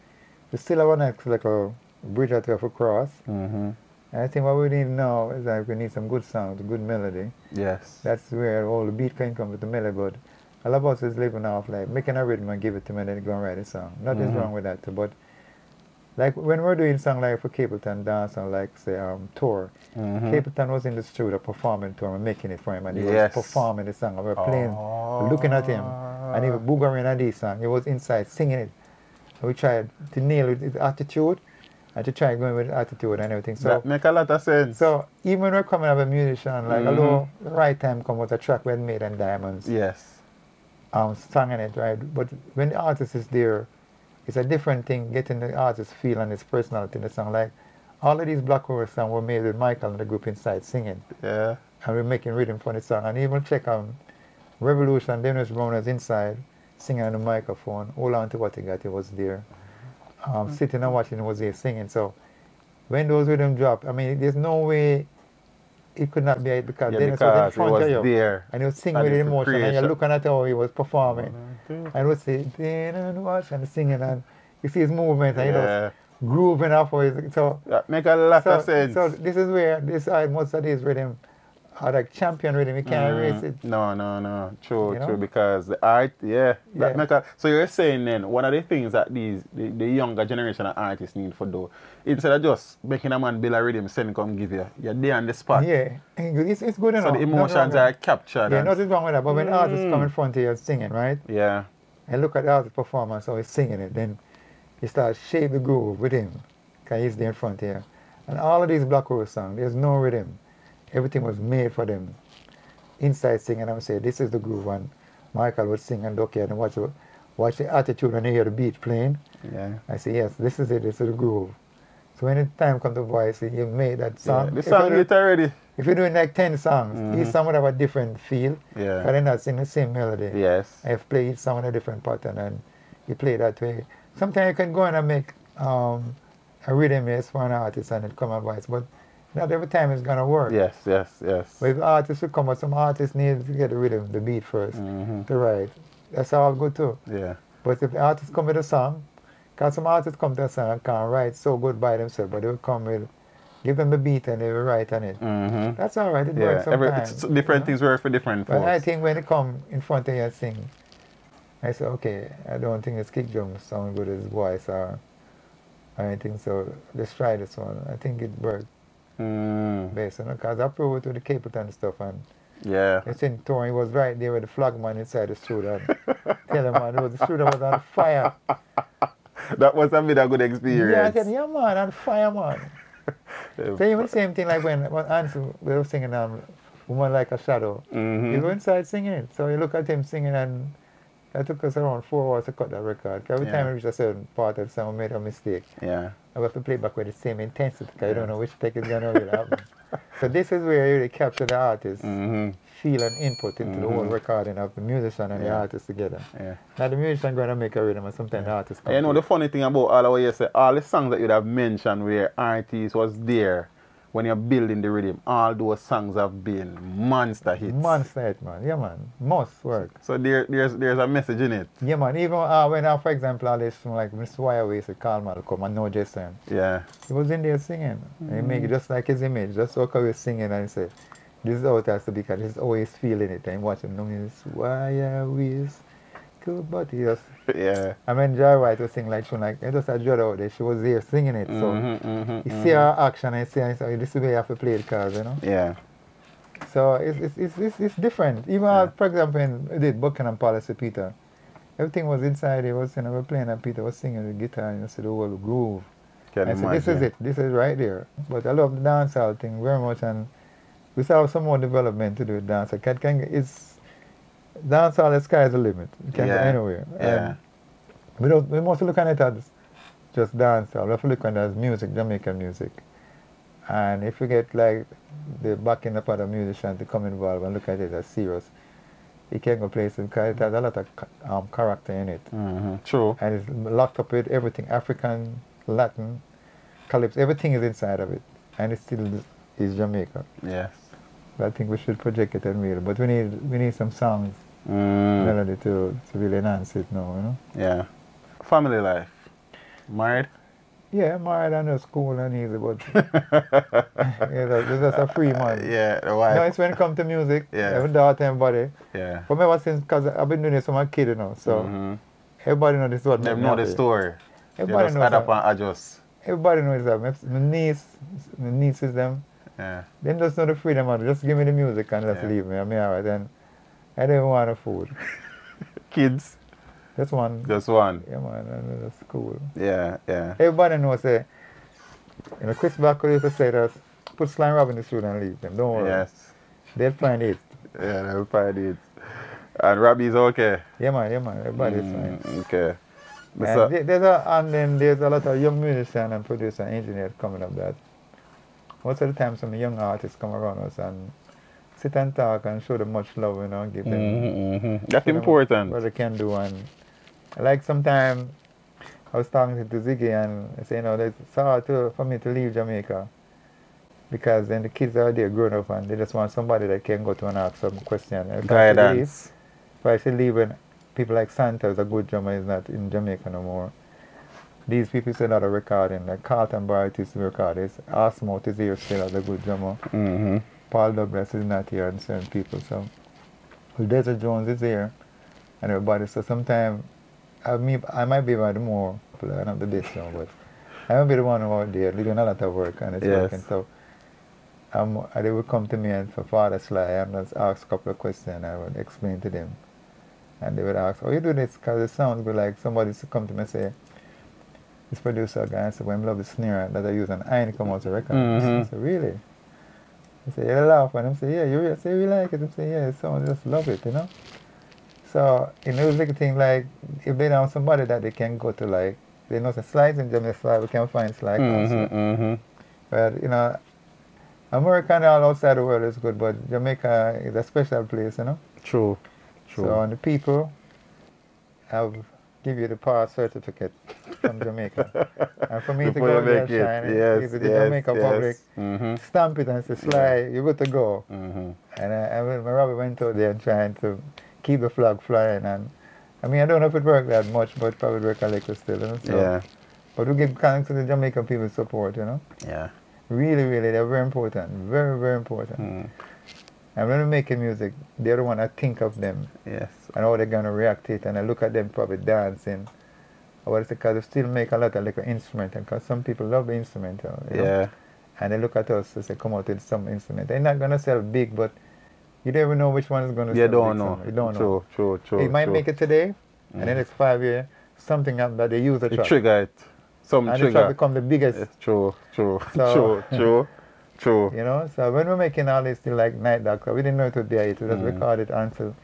we still have a next like a bridge that we have to cross. Mm-hmm. I think what we need now is like we need some good sound, good melody. Yes. That's where all the beat can come with the melody, but a lot of us is living off like making a rhythm and give it to me and then go and write a song. Nothing's Mhm. wrong with that too, but like when we're doing song like for Capleton dance and like say um tour, Mhm. Capleton was in the studio performing to him and making it for him and he Yes. was performing the song and we were playing, looking at him and he was boogering at this song. He was inside singing it. And we tried to nail it, his attitude and to try going with attitude and everything. So that make a lot of sense. so even when we're coming up a musician, like Mhm. although the right time come with a track had made and diamonds, yes. um, sung in it, right? But when the artist is there, it's a different thing getting the artist feel and his personality in the song. Like all of these Black Uhuru songs were made with Michael and the group inside singing, Yeah. and we're making rhythm for the song. And even check um, Revolution, Dennis Brown was inside singing on the microphone. Hold on to what he got, he was there. Um, sitting and watching, he was there singing. So when those rhythm drop, I mean, there's no way it could not be it because Yeah, Dennis was in because it front was of you. there. And he was singing with it's the emotion, and you're looking at how he was performing. And he would say, "Been and watch," and singing, and you see his movement, and he Yeah. was grooving off of his. So, That make a lot so, of sense. so this is where this uh, most of these rhythm like champion rhythm. You can't Mm, erase it. No, no, no. True, You know? true. Because the art, yeah. Yeah. make a, so you're saying then one of the things that these the, the younger generation of artists need for do instead of just making a man build a rhythm, send come give you, you're there on the spot. Yeah, it's, it's good enough. So the emotions are captured. Yeah, nothing wrong with that. But when artists Mm. come in front of you singing, right, yeah. and look at the artist performance, how he's singing it, then you start shape the groove with him, because he's there in front of you. And all of these Black Rose songs, there's no rhythm. Everything was made for them. Inside singing, I would say, this is the groove. And Michael would sing and look at and watch, the- watch the attitude when they hear the beat playing. Yeah. I say, yes, this is it, this is the groove. So when the time comes to voice, you made that yeah. song. The If song get already. if you're doing like 10 songs, each Mhm. song would have a different feel. Yeah. Because they're not singing the same melody. Yes. I've played some in a different pattern and you play that way. Sometimes you can go and make um, a rhythm is for an artist and it come out voice, but not every time it's gonna work. Yes, yes, yes. With artists who come out, some artists need to get the rhythm, the beat 1st hmm to write. That's all good too. Yeah. But if the artists come with a song, because some artists come to a song and can't write so good by themselves, but they will come with give them the beat and they will write on it. Mm-hmm. That's all right. It Yeah, works every, sometimes. it's different things work for different But I think when they come in front of you and sing, I say, okay, I don't think his kick drums sound good as his voice or, or anything, so let's try this one. I think it worked Mm, best, you know, because I proved it with the Capleton stuff and yeah. it's in he was right there with the flagman inside the studio. Tell him, man, was, the studio was on fire. That must have been a good experience. Yeah, I said, yeah, man, on fire, man. So even the same thing like when, when Ansel, we were singing um, Woman Like a Shadow. Mhm. He was inside singing it. So you look at him singing and it took us around four hours to cut that record. Every Yeah. time we reach a certain part of the song, we made a mistake. Yeah. I have to play back with the same intensity because you don't know which take is going to really happen. so this is where you really capture the artist, Mm-hmm. feel and input into the whole Mhm. recording of the musician and the artist together. Yeah. Now the musician going to make a rhythm and sometimes the artist you know the funny thing about all of what you say, all the songs that you'd have mentioned where artists was there when you're building the rhythm, all those songs have been monster hits. Monster hit, man. Yeah, man. Must work. So there, there's there's a message in it. Yeah, man. Even uh, when, uh, for example, I listen like Mr. Wireways with Carl Malcolm and No Jestering. Yeah. He was in there singing. And he make it Mm. just like his image. Just look how he's singing and he said, This is how it has to be because he's always feeling it. And watching him, this Wireways. Cool, but he just. Yeah. I mean, Joy White was singing like she was like, it just a dread out there. She was there singing it. So Mhm, mhm, you mhm. see her action and you see, and so this is the way you have to play the cards, you know? Yeah. So it's, it's, it's, it's, it's different. Even, Yeah. for example, when we did Buckingham Palace with Peter, everything was inside. He was, you know, we were playing and Peter was singing the guitar and you see the whole groove. Can I said, this is it. This is right there. But I love the dancehall thing very much, and we still have some more development to do with dancehall. Can, can, it's dancehall. The sky is the limit. You can Yeah. go anywhere. Yeah. And we don't. We must look at it as just dancehall. We have to look at it as music, Jamaican music. And if we get like the backing up of the musician to come involved and look at it as serious, it can go places because it has a lot of um, character in it Mhm. True. and it's locked up with everything African, Latin, calypso, everything is inside of it, and it still is Jamaica. Yes. I think we should project it and real, but we need we need some songs, Mm. melody to to really enhance it now, you know. Yeah. Family life. Married? Yeah, married and it's cool and easy, but yeah, that- that's just a free man. Yeah, the wife. No, it's when it comes to music. Yeah. Every daughter and body. yeah. From ever since, because I've been doing this from a kid, you know. So Mhm. everybody know this is what They know the story. Everybody just knows add up that. and adjust. Everybody knows that. My, niece, my nieces, them. Yeah. Then just know the freedom of just give me the music and just Yeah. leave me. I mean, alright. I don't even want the food. Kids, Just one. just one. Yeah, man. And that's cool. Yeah, yeah. Everybody knows that. You know, Chris Blackwell used to say that put Slime Rob in the studio and leave them. Don't worry. Yes. They'll find it. Yeah, they'll find it. And Robbie's okay. Yeah, man. Yeah, man. Everybody's fine. Mm, okay. And, So- there- there's a, and then there's a lot of young musicians and producers and engineers coming up that most of the time some young artists come around us and sit and talk and show them much love, you know, give them Mhm, mhm. That's important. What they can do and like sometimes I was talking to Ziggy and I say, you know, it's hard to, for me to leave Jamaica because then the kids are there growing up and they just want somebody that can go to and ask some question. And if I should Guidance. If I should leave when people like Santa is a good drummer is not in Jamaica no more. These people say a lot of recording, like Carlton Barrett used to record this. Asmouth is here still as a good drummer. hmm Paul Douglas is not here and certain people. So well, Desi Jones is here and everybody. So sometimes I, me, I might be one of the more popular of the best now, but I might be the one who out there doing a lot of work and it's Yes. working. So um, they would come to me and for Father Sly and just ask a couple of questions and I would explain to them. And they would ask, oh, you do this because it sounds good like somebody to come to me and say, this producer guy, said, well, I love the snare that I use and I ain't come out to record. Mhm. I said, really? I say, you laugh and I'm say, yeah, you say, you like it? I'm say, yeah, someone just love it, you know? So in music thing, like, if they don't have somebody that they can go to, like, they know the slides in Jamaica, slide, we can find slide also. hmm hmm But, you know, America and all outside the world is good, but Jamaica is a special place, you know? True. True. So, and the people have give you the pass certificate from Jamaica. and for me to go you there shine, Yes, give it the yes, Jamaica public, yes. hmm stamp it and say, Sly, you're good to go. hmm And I, I my Robbie went out there trying to keep the flag flying. And I mean, I don't know if it worked that much, but probably worked a little still. You know? So, Yeah. But we give thanks to the Jamaican people support, you know. Yeah. Really, really, they're very important. Very, very important. Mm. And when we're making music, they're the one I think of them Yes. and how they're gonna react to it, and I look at them probably dancing. Or what is? Because they still make a lot of like instrumental. Because some people love the instrumental. you know? Yeah. And they look at us and they come out with some instrument. They're not gonna sell big, but you never know which one is gonna You sell don't know. You don't know. True, true, true. it might true. make it today, and then it's five years, something that they use the You track. trigger it. Some and the track trigger. become the biggest. True, true, So- true, true, true. You know, so when we're making all this thing like Night Doctor, we didn't know it would be a hit. We just Mm. record it until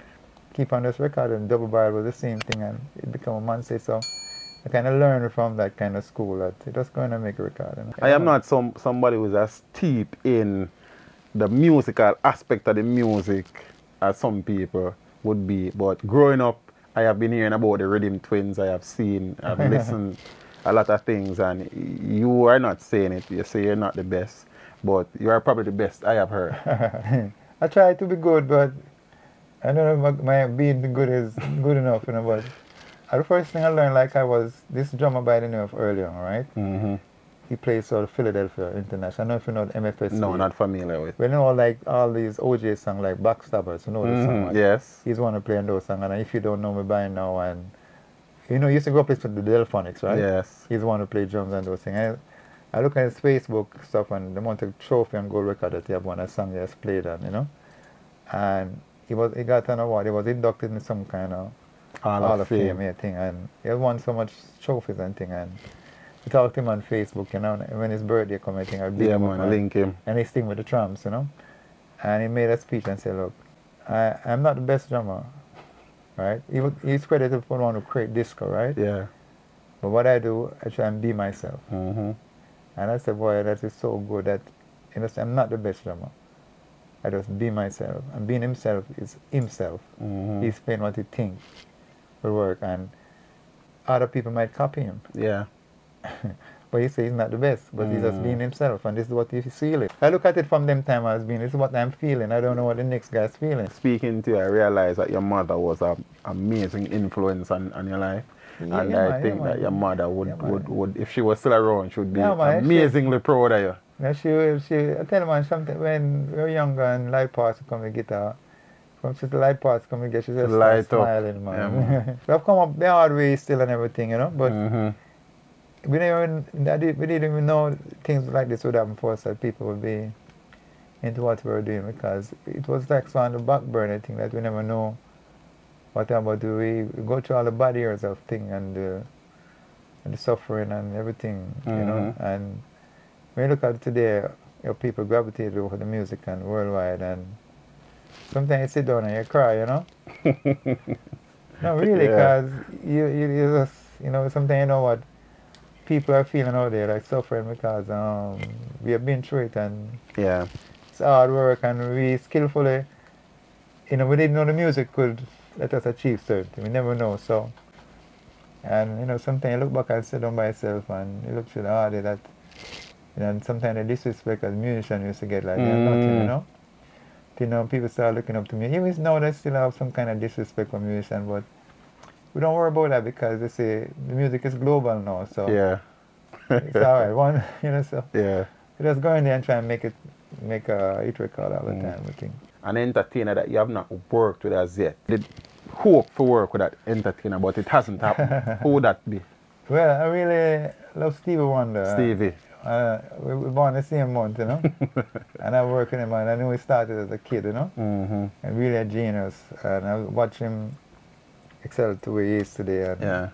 keep on this record and double barrel was the same thing and it became a monster. So I kind of learned from that kind of school that it was going to make a record. know. I am not some somebody who's as steep in the musical aspect of the music as some people would be. But growing up, I have been hearing about the Rhythm Twins. I have seen, I've listened a lot of things, and you are not saying it. You say you're not the best, but you are probably the best I have heard. I try to be good, but I don't know if my, my being good is good enough, you know. But uh, the first thing I learned, like I was this drummer by the name of Earl Young, right? hmm He plays for Philadelphia International. I don't know if you know the MFSB. No, not familiar with. Well, you know, like all these OJ songs, like Backstabbers, you know the song. Right? Yes. He's one to play on those songs, and if you don't know me by now, and you know, he used to go play with the Delfonics, right? Yes. He's one to play drums and those things. I, I look at his Facebook stuff and the amount of trophy and gold record that he have won a song he has played on, you know. And he was he got an award. He was inducted in some kind of Hall, Hall of Fame, yeah, thing, and he won so much trophies and thing. And we talked to him on Facebook, you know. When his birthday come, I think I Yeah, him man, link him. and he sing with the Trammps, you know. And he made a speech and said, look, I, I'm not the best drummer, right? He, he's credited for one who create disco, right? Yeah. But what I do, I try and be myself. hmm And I said, boy, that is so good that, you know, I'm not the best drummer. I just be myself. And being himself is himself. hmm He's playing what he thinks will work. And other people might copy him. Yeah. But he says he's not the best, but he's just Mm. being himself, and this is what he's feeling. I look at it from them time as being, this is what I'm feeling. I don't know what the next guy's feeling. Speaking to you, I realized that your mother was an amazing influence on, on your life. Yeah, and yeah, I think yeah, that your mother would, would, would, if she was still around, she would be man, she- amazingly proud of you. Yeah, she, will- she, I tell you man, something when we were younger and light parts come to guitar, from light parts coming, get, she just Light smiling, Yeah, man. we have come up the hard way still and everything, you know, but Mhm. we didn't even, we didn't even know things like this would happen for us, that people would be into what we were doing because it was like so on the back burner thing that we never know what about do we, we go through all the bad years of thing and the, and the suffering and everything, you know, Mhm. and when you look at today, you know, people gravitate over the music and worldwide and sometimes you sit down and you cry, you know. no, really, Yeah. because you, you, you just, you know, sometimes you know what people are feeling out there, like suffering because um, we have been through it and Yeah. it's hard work and we skillfully, you know, we didn't know the music could let us achieve certain. We never know, so. And, you know, sometimes you look back and sit down by yourself and you look through the hardy that, you know, and sometimes the disrespect as musician used to get like, yeah, nothing, you Mm. know. You know, people start looking up to me. Even now they still have some kind of disrespect for musician, but we don't worry about that because they say the music is global now, so Yeah. it's all right. One, you know, so Yeah. we just go in there and try and make it, make a hit record all the Mm. time, I think. An entertainer that you have not worked with as yet. Did hope for work with that entertainer, but it hasn't happened. Who would that be? Well, I really love Stevie Wonder. Stevie. Uh, we were born the same month, you know, and I work with him, and I knew he started as a kid, you know, hmm and really a genius. And I watch him excel to where he is today. And Yeah.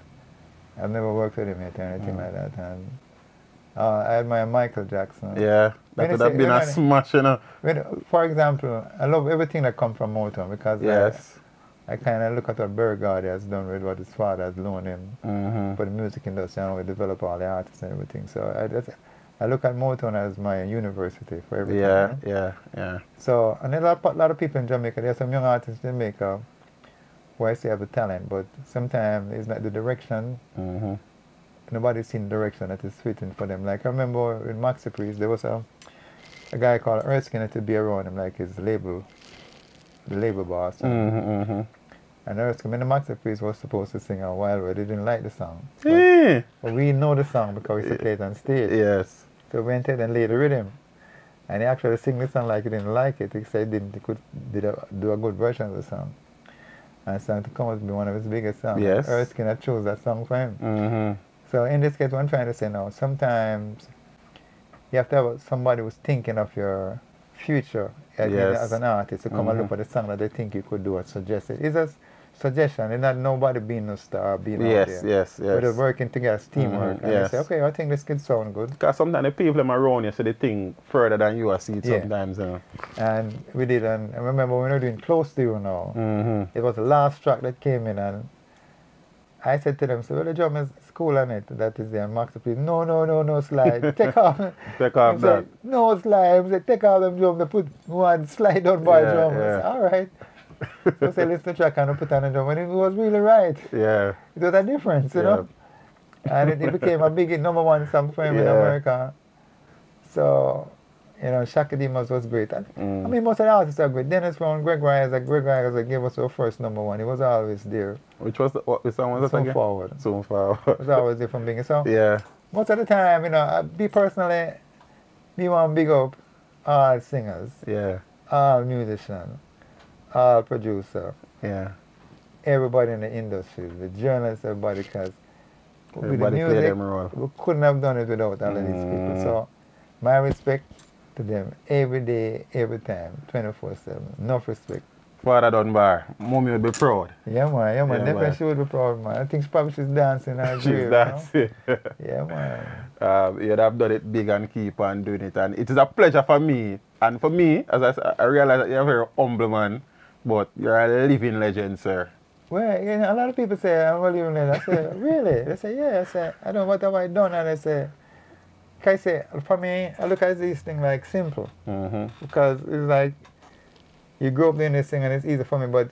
I've never worked with him yet or anything Mm. like that. And uh, I admire Michael Jackson. Yeah. That would have been a I- smash, you know. When, for example, I love everything that comes from Motown because Yes. I, kind of look at what Berry Gordy has done with what his father has loaned him hmm for the music industry and we develop all the artists and everything. So I just I look at Motown as my university for everything. Yeah, yeah, yeah. So and a lot, a lot of people in Jamaica, there are some young artists in Jamaica who I say have a talent, but sometimes it's not the direction. hmm Nobody's seen the direction that is fitting for them. Like I remember in Maxi Priest, there was a a guy called Erskine to be around him, like his label, the label boss. And, hmm hmm and Erskine, when the Maxi Priest was supposed to sing a while ago, they didn't like the song. But, Yeah. but we know the song because we used to play it on stage. Yes. So went ahead and laid the rhythm. And he actually sing the song like he didn't like it. He said he didn't he could did a, do a good version of the song. And starting to come out to be one of his biggest songs. Yes. Erskine had chose that song for him. Mm-hmm. So in this case, what I'm trying to say now, sometimes you have to have somebody who's thinking of your future as, Yes. as an artist to come and look Mhm. at the song that they think you could do or suggest it. It's just suggestion. It's not nobody being a star, being out Yes, there. yes, We're just working together as teamwork. Mhm, And yes. say, okay, I think this could sound good. Because sometimes the people them around you say they think further than you are see it Yeah. sometimes. You know. And we did, and I remember when we were doing Close to You now, Mm-hmm. it was the last track that came in, and I said to them, so well, the drum is cool on it, that is there. And Max said, no, no, no, no, Sly. Take off. Take off said, no Sly. He said, take off them drum, they put one slide on by Yeah, drum. I yeah. said, all right. so I said, listen to track and put on the drum, and it was really right. Yeah. It was a difference, you know. And it, it became a big number one song for him in America. So, you know, Chaka Demus was great. And, I Mm. mean, most of the artists are great. Dennis Brown, Gregory Isaacs, like Gregory Isaacs like, gave us our first number one. He was always there. Which was the, what the song was that So again? forward. Soon forward. He was always there from being. So, yeah. most of the time, you know, I, me personally, me want big up all singers, Yeah. all musicians, all producer, Yeah. everybody in the industry, the journalists, everybody, because the Everybody play music, them role. we couldn't have done it without all of these people. Mm. So, my respect to them every day, every time, 24 7. Enough respect. Father Dunbar, mommy would be proud. Yeah, man, yeah, man. Yeah, Definitely she would be proud, man. I think she probably she's dancing her She's grave, you know? dancing. Yeah, man. um, you'd have done it big and keep on doing it. And it is a pleasure for me. And for me, as I realize that you're a very humble man, but you're a living legend, sir. Well, you know, a lot of people say, I'm a living legend. I say, really? They say, yeah. I say, I don't know what have I done. And I say, can I say, for me, I look at this thing like simple. Mm-hmm. because it's like you grew up doing this thing and it's easy for me, but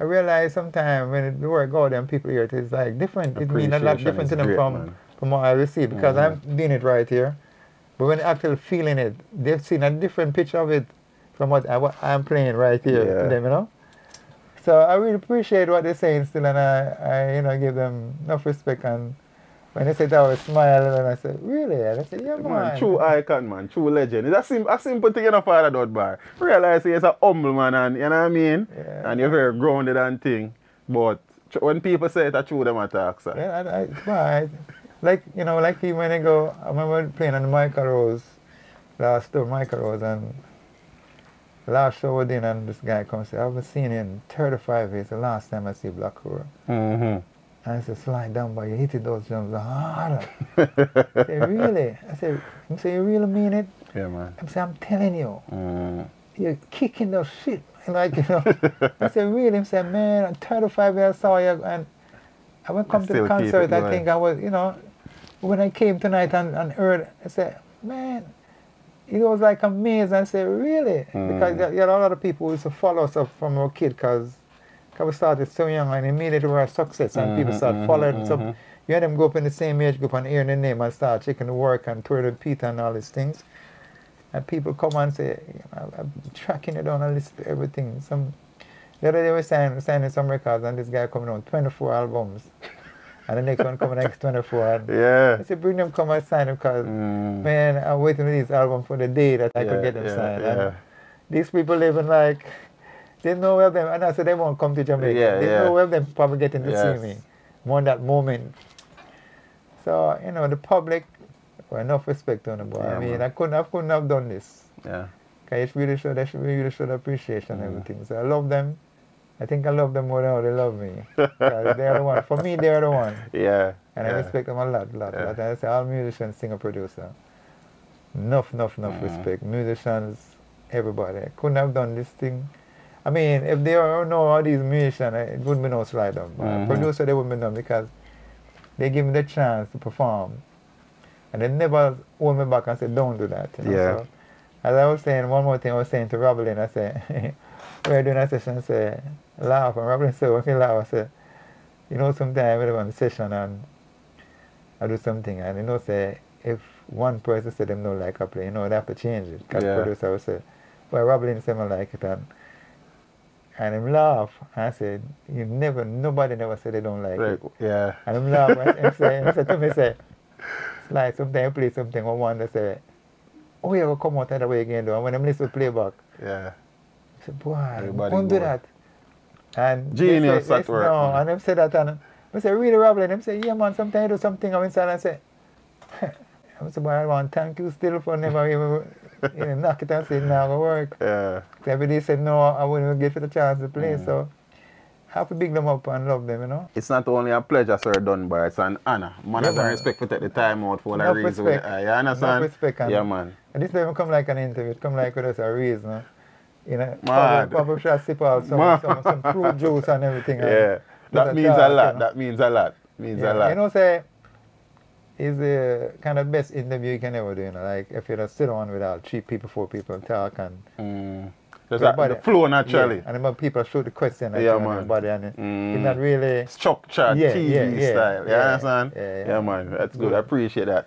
I realize sometimes when it, the word go and people hear it, it's like different. It means a lot different to them great, from, man. from what I receive because Mhm. I'm doing it right here. But when they're actually feeling it, they've seen a different picture of it from what, I, what I'm playing right here Yeah. to them, you know? So I really appreciate what they're saying still and I, I you know, give them enough respect and when they say that, I would smile and I said, really? And I said, yeah, man. Man, true icon, man, true legend. It's a, sim- a simple thing in a father Dunbar. Realize he's a humble man, and you know what I mean? Yeah. And you're very grounded and thing. But tr- when people say it, I true them attack, sir. Yeah, I, I, I, like you know, like when I go, I remember playing on Michael Rose last tour, Michael Rose, and last show we did, and this guy comes and I've been seeing you in 35 years. The last time I see Black Uhuru. Mm-hmm. And I said, Sly Dunbar, but you hit those drums harder. I said, really? I said, said, you really mean it? Yeah, man. I said, I'm telling you, Mm. you're kicking the shit. Like, you know. I said, really? He said, man, I'm 35 years I saw you. And I went come to the concert, I think I was, you know, when I came tonight and, and heard, I said, man, it was like amazing. I said, really? Because Mm. there, there are a lot of people who used to follow us up from our kid because we started so young and immediately we were a success and people Mhm, started mhm, following. So mhm. you had them go up in the same age group and hearing the name and start checking the work and touring with Peter and all these things. And people come and say, I'm, I'm tracking it down and listen to everything. Some the other day we were signing, signing some records and this guy coming on 24 albums. And the next one coming next 24. And I Yeah. said, bring them come and sign them because, Mm. man, I'm waiting for this album for the day that I yeah, could get them yeah, signed. Yeah. And these people living like, they know where them, and I said they won't come to Jamaica. Yeah, they know where them probably getting to Yes. see me. More that moment. So, you know, the public, well, enough respect on the boy. I mean, man. I couldn't, I couldn't have done this. yeah. Okay, it's really showed, they should really showed appreciation and Mm. everything. So I love them. I think I love them more than how they love me. they're the one. For me, they're the one. Yeah. And I respect them a lot, lot, Yeah. lot. And I say all musicians, singer, producer. Enough, enough, enough respect. Musicians, everybody. Couldn't have done this thing. I mean, if there are no all these musicians, it wouldn't be no slide up. Mhm. Producer, they wouldn't be done because they give me the chance to perform. And they never hold me back and say, don't do that. You know? Yeah. So, as I was saying, one more thing I was saying to Roblin, I said, we were doing a session, I said, laugh. And Roblin said, when he laugh, I said, you know, sometimes I'm on the session and I do something and you know, say, if one person said them don't like a play, you know, they have to change it. Because Yeah. producer will say, well, Roblin said I like it and and him laugh. I said, you never, nobody never said they don't like Right. it. Yeah. And him laugh and him say, him say to me, say, it's like sometimes I play something, I wonder, say, oh, you go come out that way again, though. And when them listen to playback, Yeah. I said, boy, Everybody don't do that. And Genius they say, at work, No, man. and them say that, and I say, really, Robin? Them say, yeah, man, sometimes you do something, I'm inside and say, I say, boy, I want to thank you still for never even you know, knock it and say, now go work. Yeah. Every day said, no, I wouldn't even give it a chance to play, Mm. so have to big them up and love them, you know? It's not only a pleasure, sir, done, but it's an honor. Man, Yeah, man. respect for take the time out for the reason. respect. Uh, you understand? Enough respect and- yeah, man. And this don't come like an interview, it come like with us a reason, you know? You Mad. probably, probably should sip out some, some, some fruit juice and everything. Yeah. just That means talk, a you lot. know. That means a lot. Means a lot. You know, say, is the kind of best interview you can ever do, you know, like if you just sit on with all three people, four people talk and Mm. Just everybody- the flow naturally. Yeah, and then people shoot the question at Yeah, you and man. everybody and it, Mm. it's not really Structured Yeah, TV yeah, yeah, style. You yeah, understand? yeah, yeah. man. That's. Good. I appreciate that.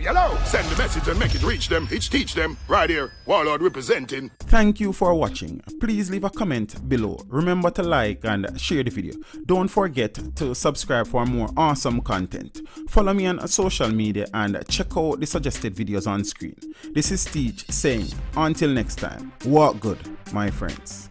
Hello. Send the message and make it reach them. It's Teach Dem. Right here. Warlord representing. Thank you for watching. Please leave a comment below. Remember to like and share the video. Don't forget to subscribe for more awesome content. Follow me on social media and check out the suggested videos on screen. This is Teach saying, until next time, walk good, my friends.